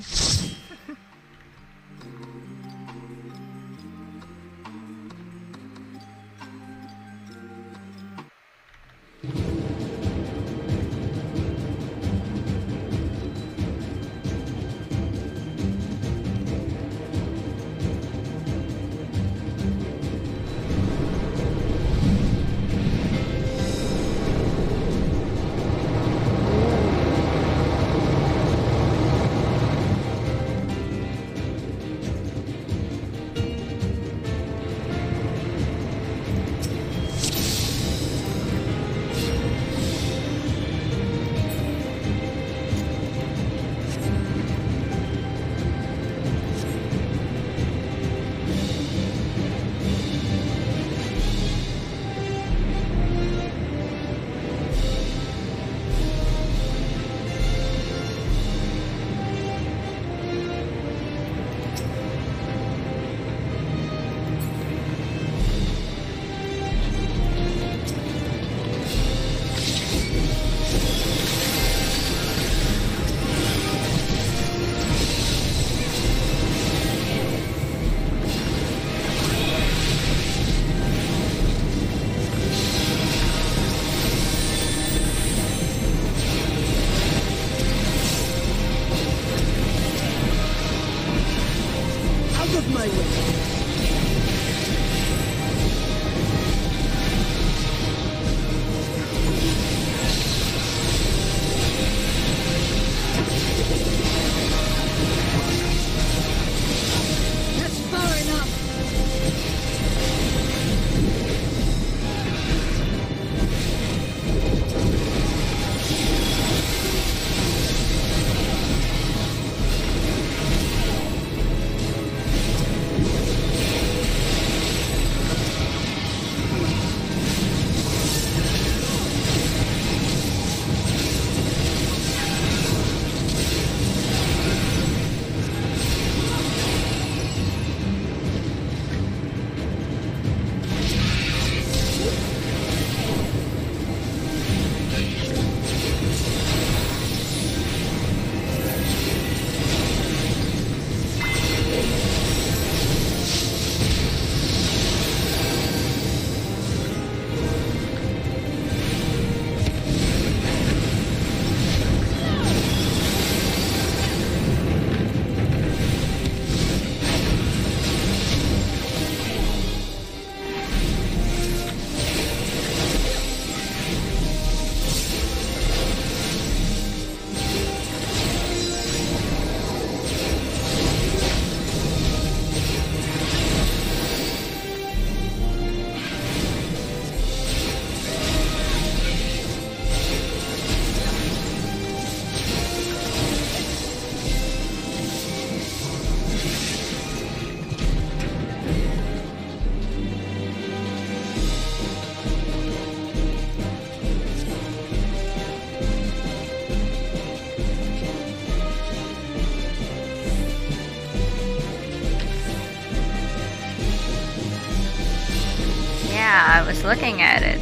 Looking at it.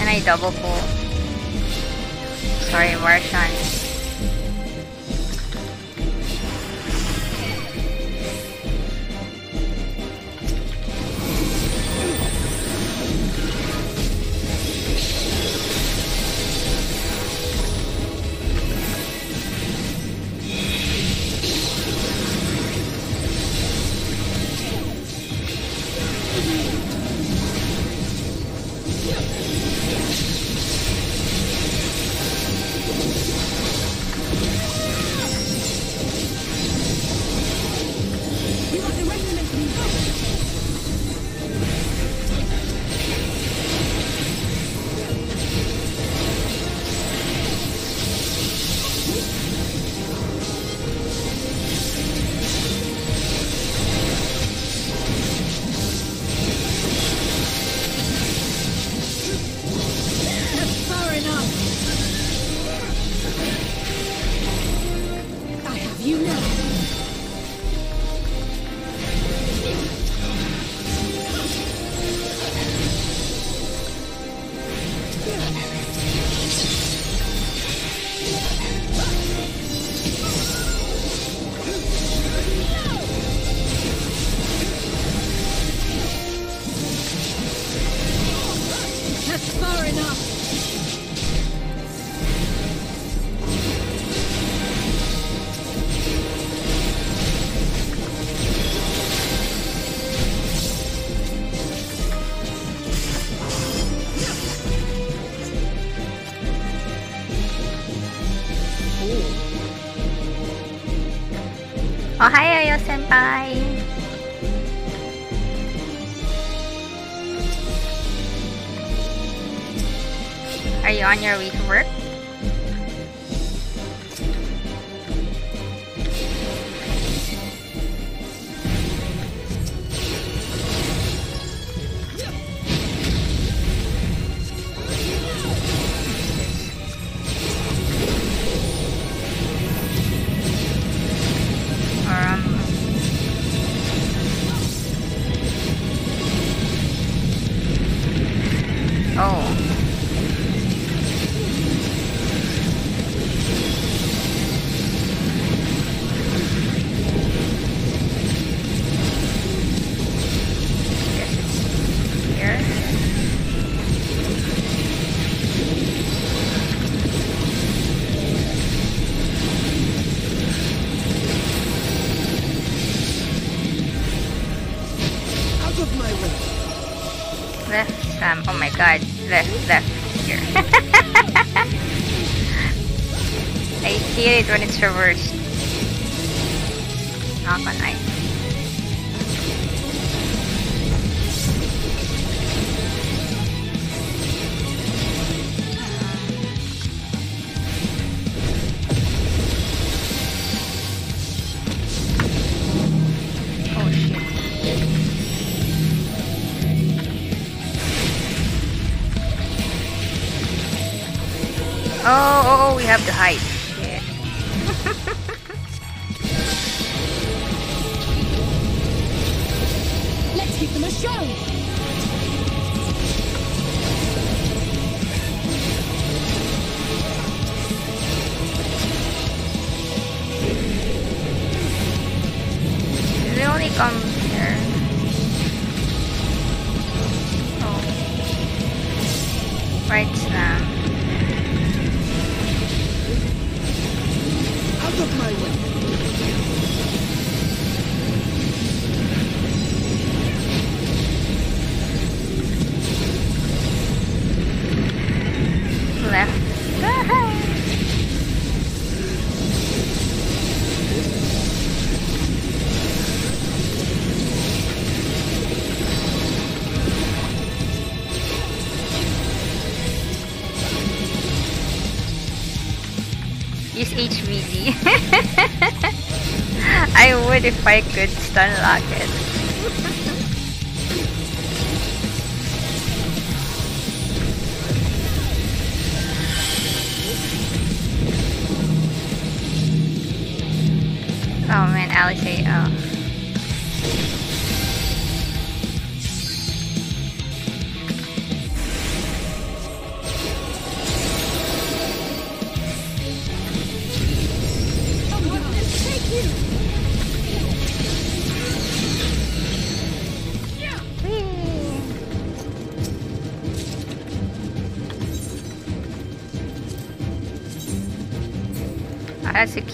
And I double เซนไป hate would if I could stun lock it.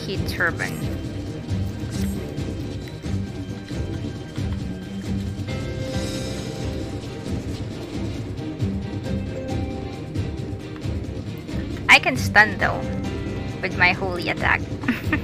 Cute turban. I can stun though with my holy attack.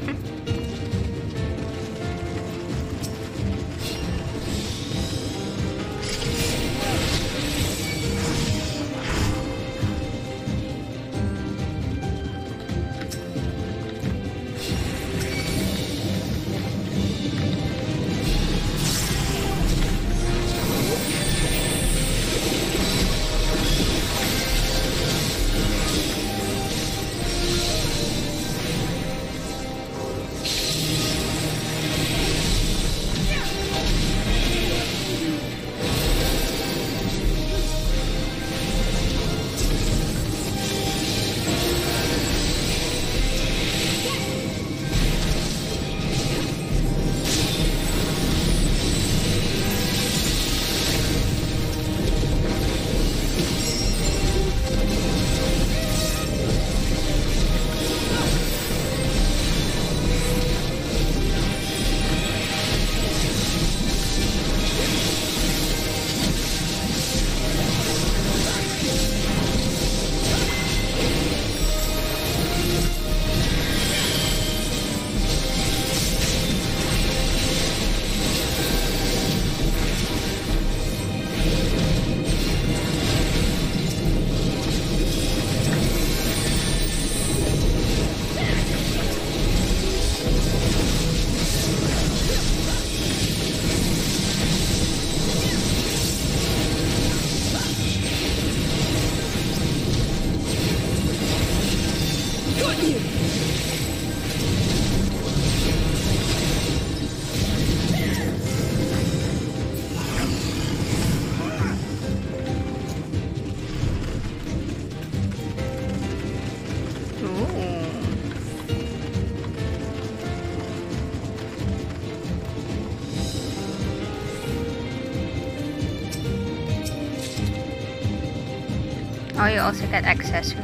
also get accessories.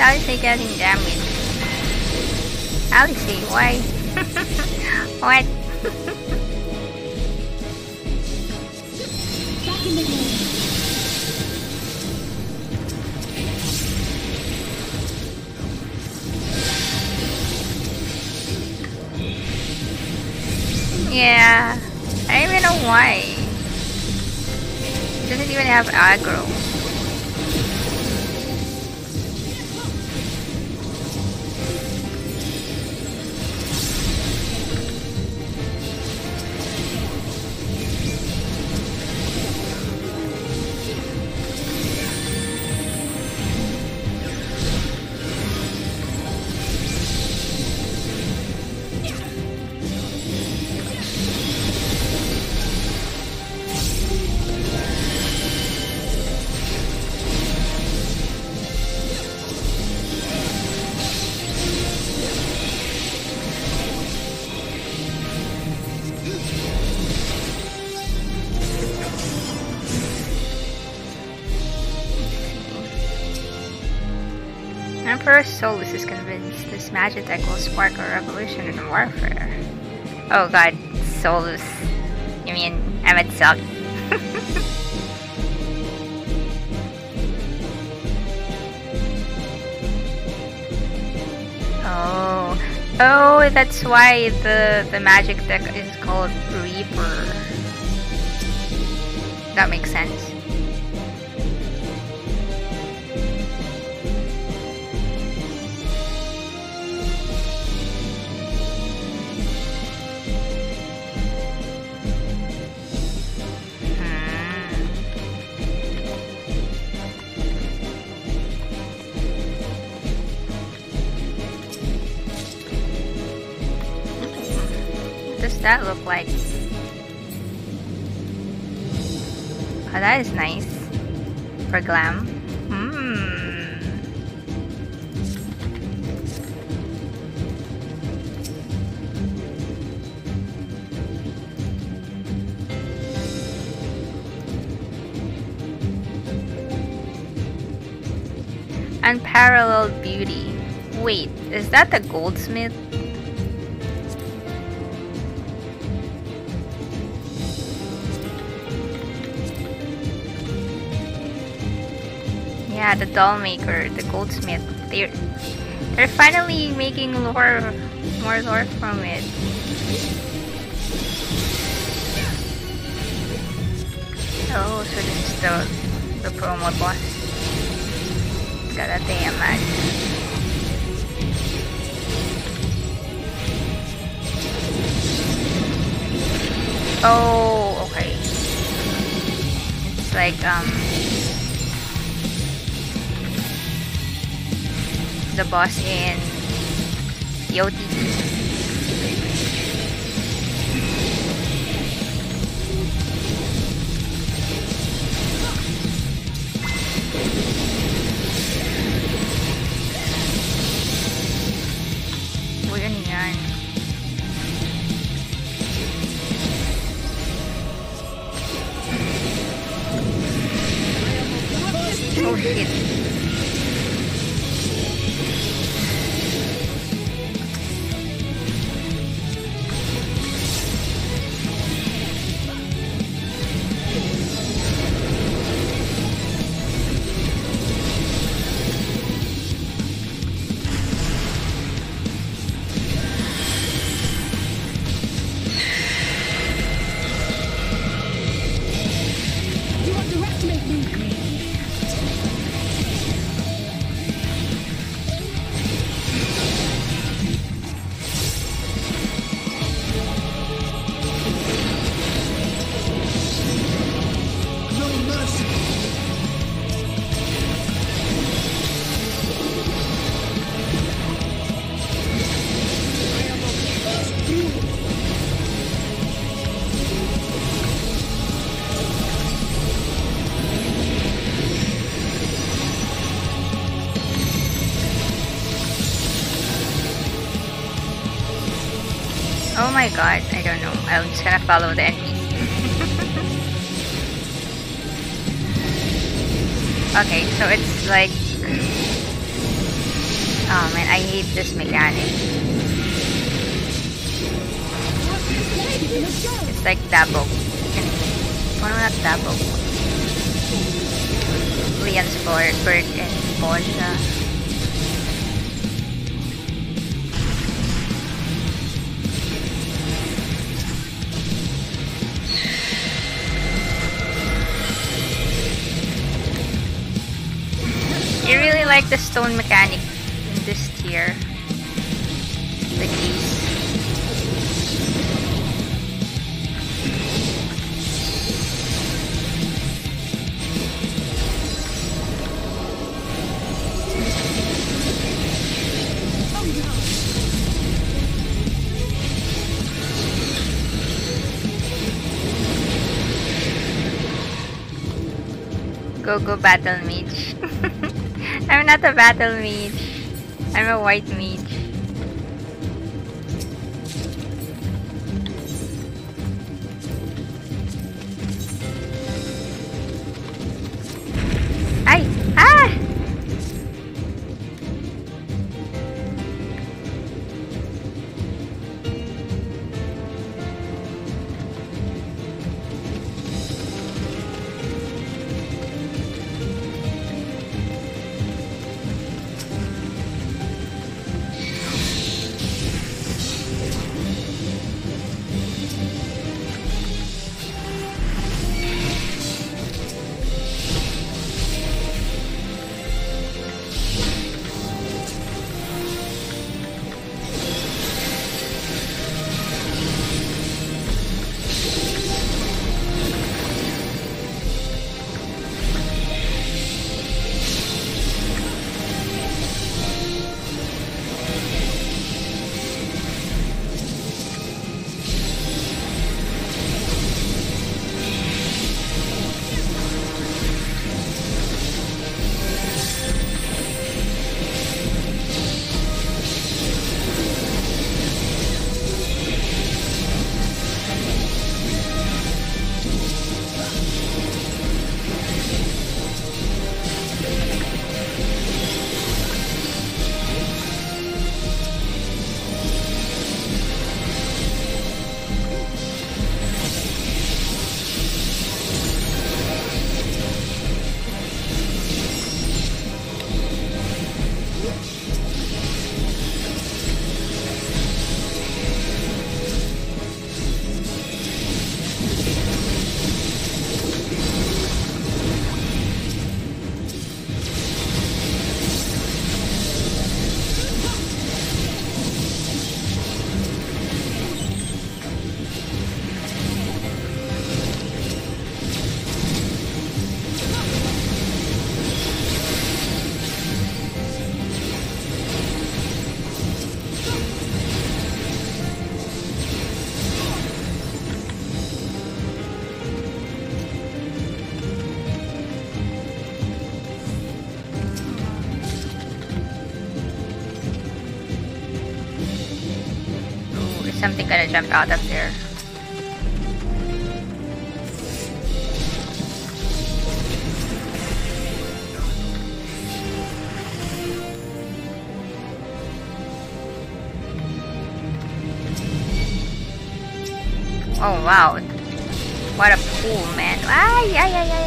Alice getting damaged? Alice, why? Solus is convinced this magitek will spark a revolution in warfare. Oh god, Solus. You mean Emet-Selch? oh. Oh, that's why the, the magitek is called Reaper. That makes sense. That look like? Oh, that is nice. For glam. Hmm. Unparalleled beauty. Wait, is that the goldsmith? Yeah, the goldsmith. They're they're finally making lore more lore from it. Oh, so this is the the promo boss. Got a damn man. Oh, okay. It's like um the boss in the OTT. My god, I don't know. I'm just gonna follow the NPC. okay, so it's like... Oh man, I hate this mechanic. It's like double. Well, not double. Leon's bird, bird and Porsche. Like the stone mechanic in this tier. The keys. Go go battle not a battle mage. I'm a white mage. Gonna jump out of there. Oh wow. What a pool, man. Ay, ay, ay, ay,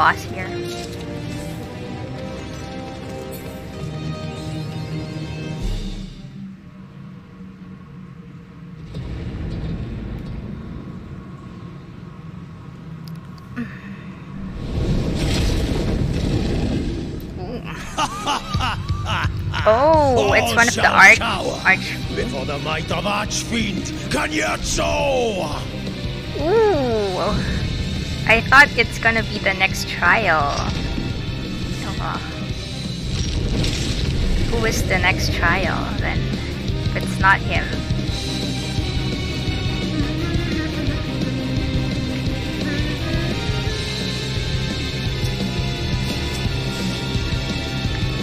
boss here. Oh, oh, it's one of the arch. arch. Before the might of Archfiend, Cagnazzo! Ooh, I thought it's gonna be the next trial. Oh. Who is the next trial then? If it's not him.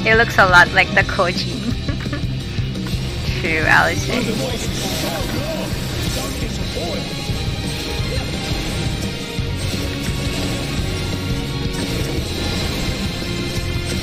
It looks a lot like the Koji. True, Allison.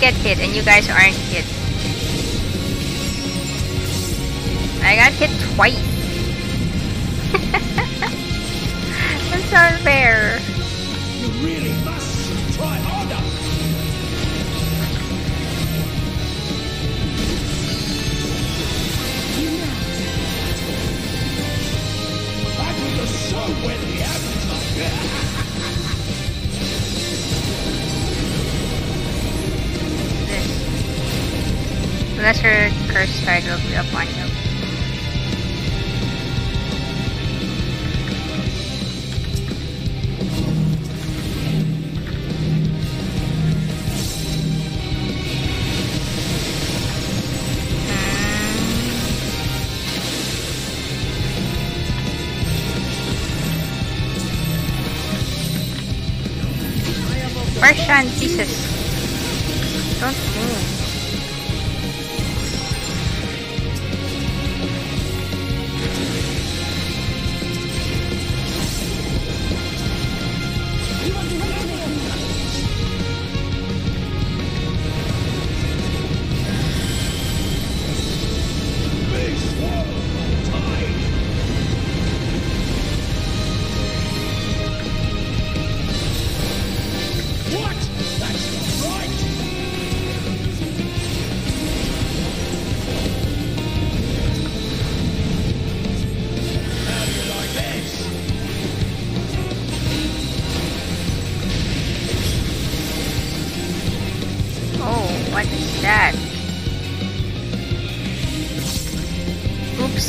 get hit and you guys aren't hit? I got hit twice. That's unfair.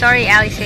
Sorry, Alice.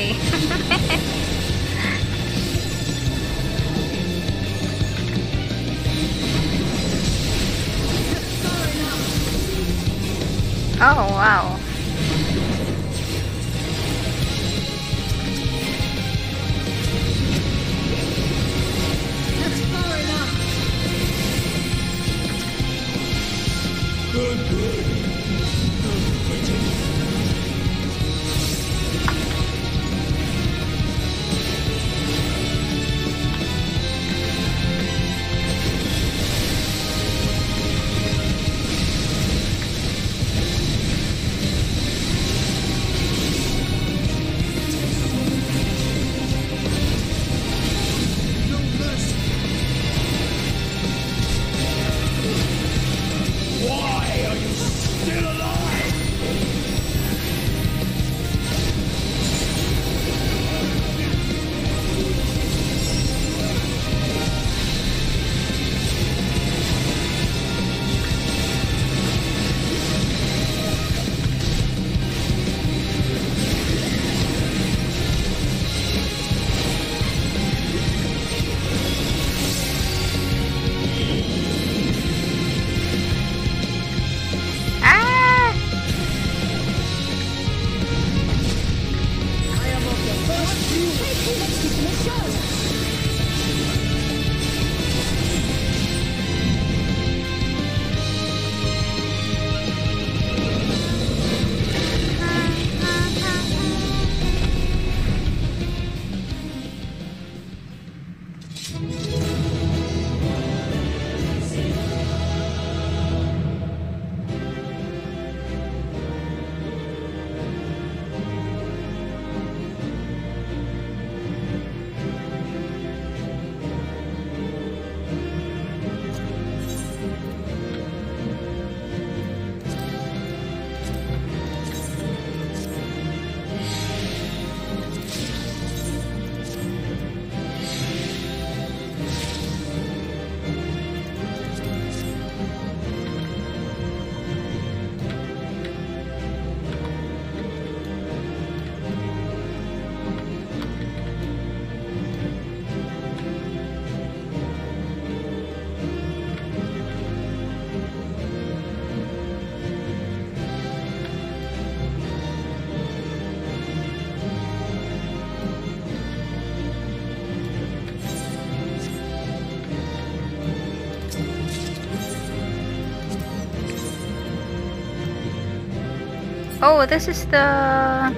Oh, this is the.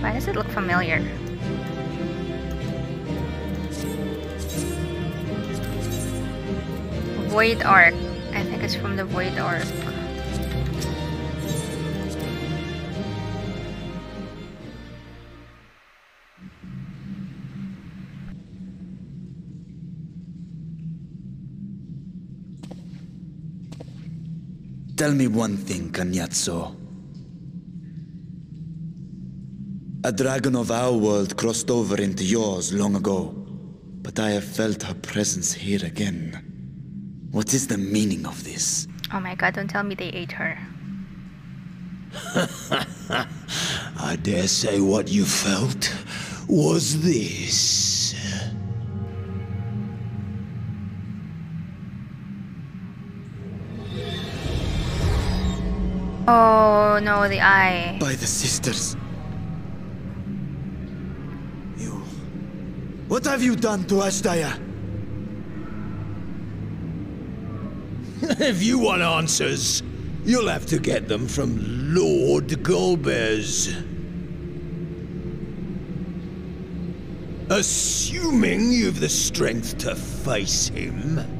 Why does it look familiar? Void Ark. I think it's from the Void Ark. Tell me one thing, Cagnazzo. A dragon of our world crossed over into yours long ago, but I have felt her presence here again. What is the meaning of this? Oh my god, don't tell me they ate her. I dare say what you felt was this. Oh no, the eye. By the sisters. You. What have you done to Azdaja? if you want answers, you'll have to get them from Lord Golbez. Assuming you've the strength to face him.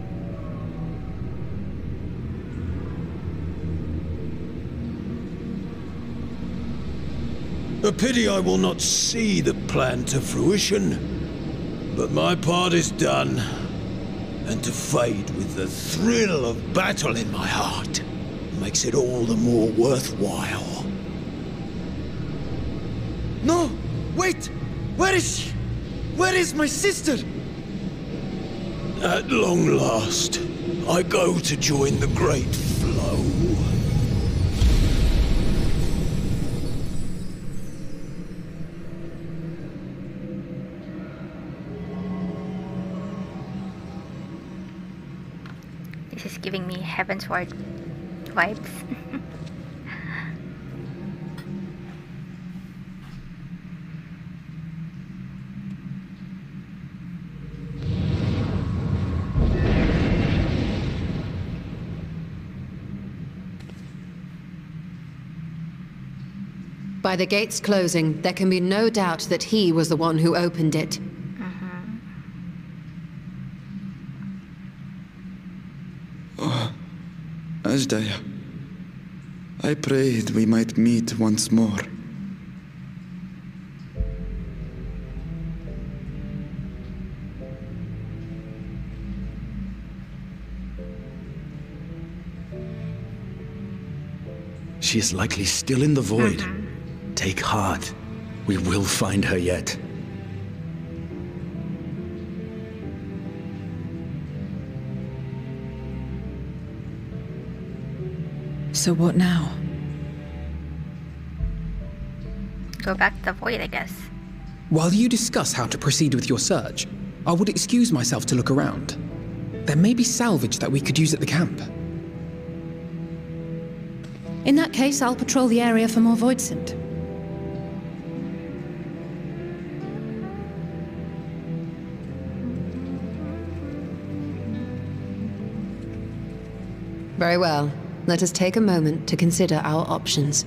A pity I will not see the plan to fruition. But my part is done. And to fade with the thrill of battle in my heart makes it all the more worthwhile. No! Wait! Where is she? Where is my sister? At long last, I go to join the Great Flow. Heavensward vibes. By the gates closing, there can be no doubt that he was the one who opened it. Oh, Azdaja. I prayed we might meet once more. She is likely still in the void. Uh-huh. Take heart. We will find her yet. So what now? Go back to the void, I guess. While you discuss how to proceed with your search, I would excuse myself to look around. There may be salvage that we could use at the camp. In that case, I'll patrol the area for more Voidsent. Very well. Let us take a moment to consider our options.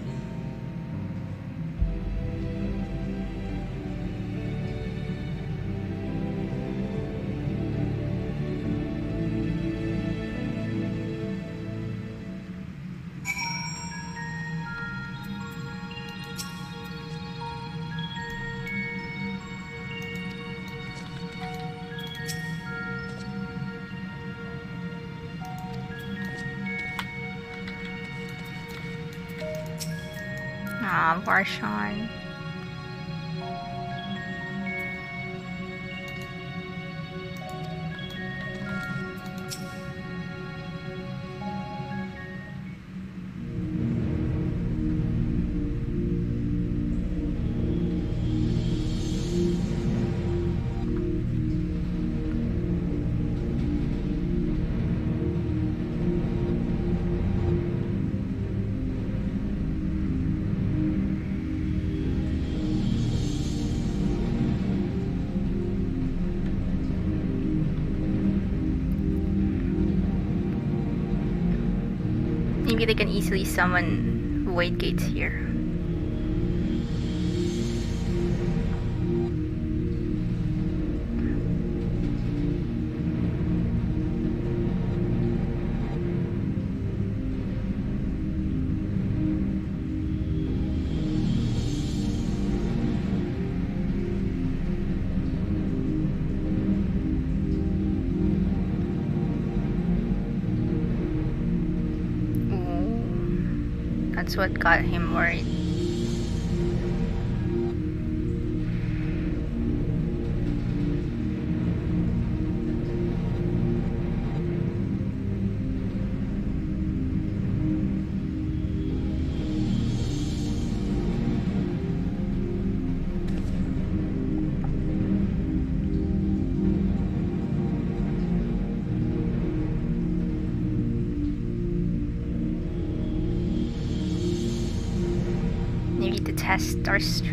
Void gates here. Ooh. That's what to test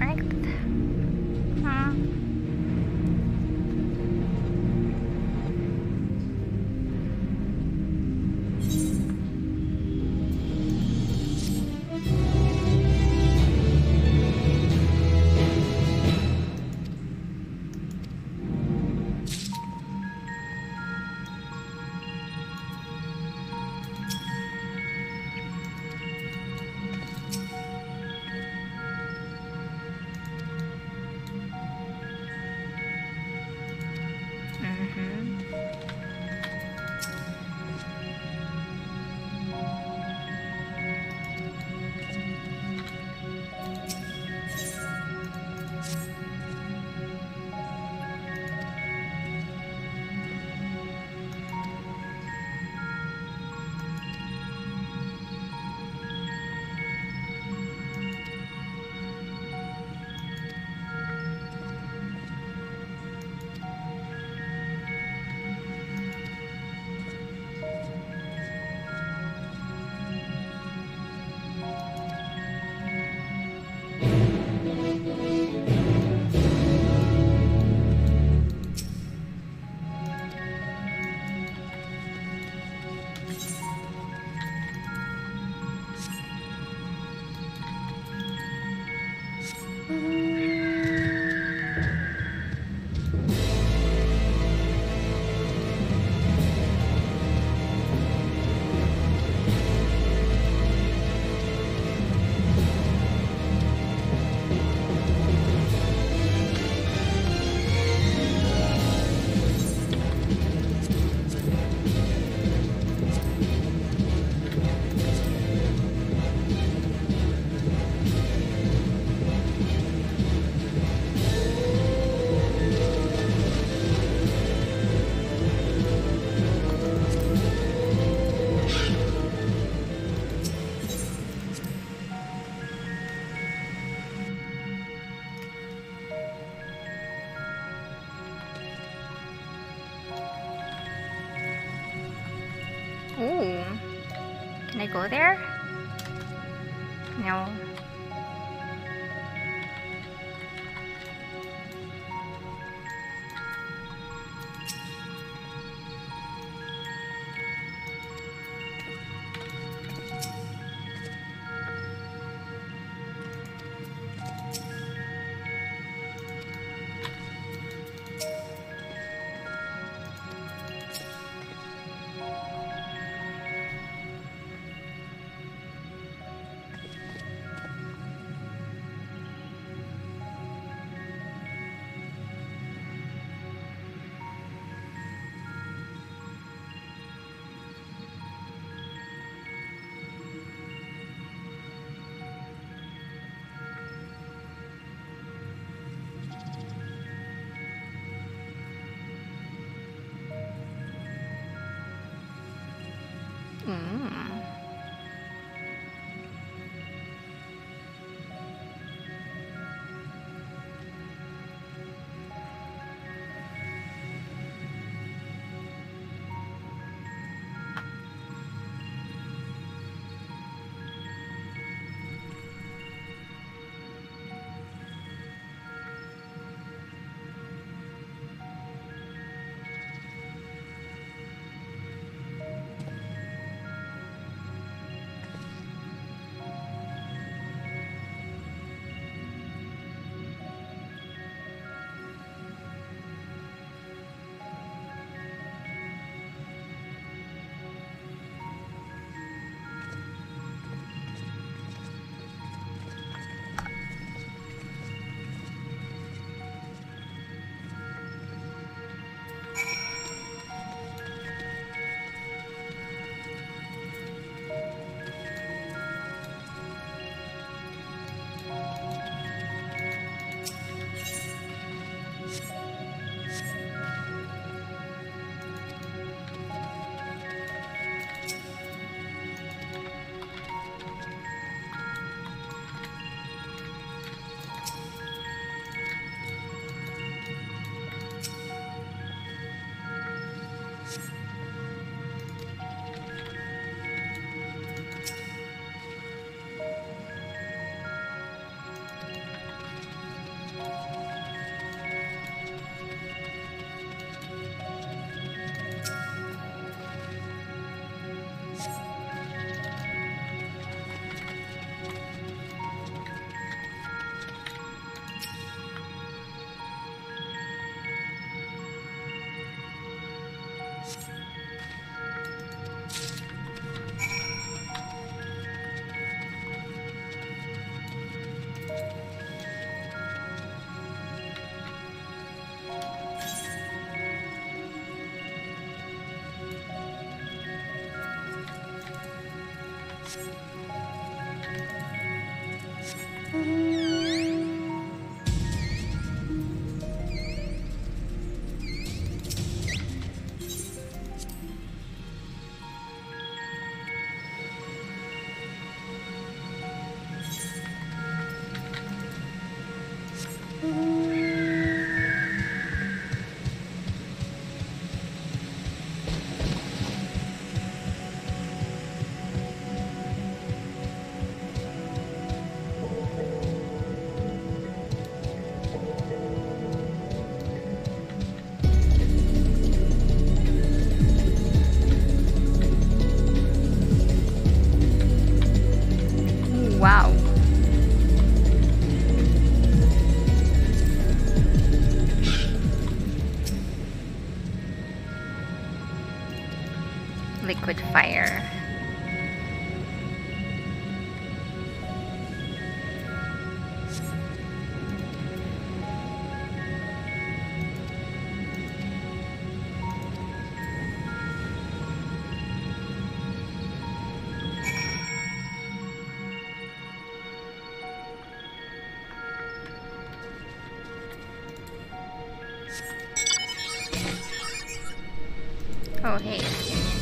there? Oh, hey.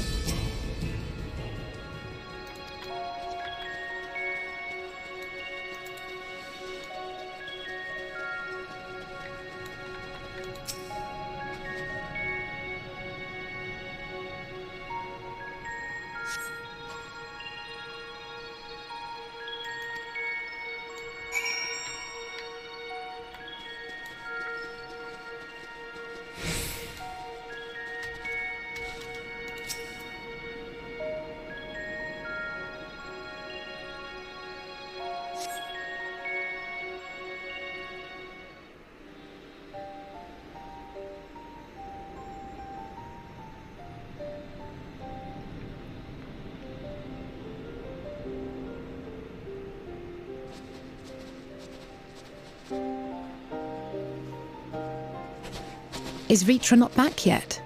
Is Ritra not back yet?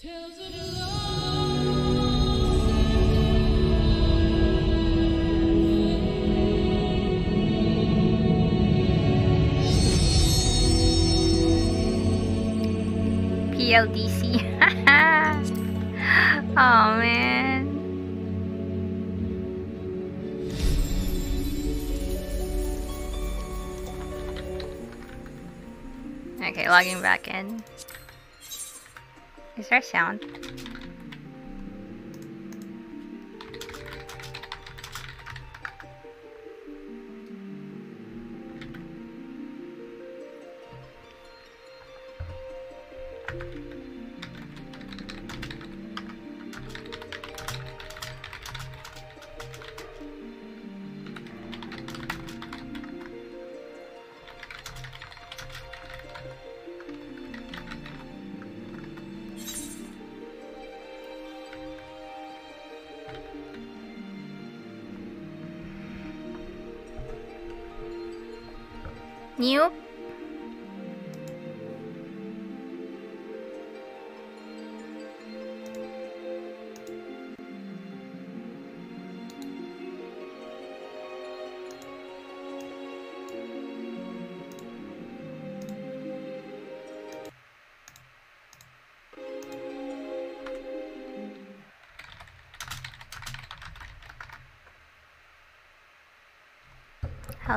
PLDC. oh man. Okay, logging back in. Is there sound?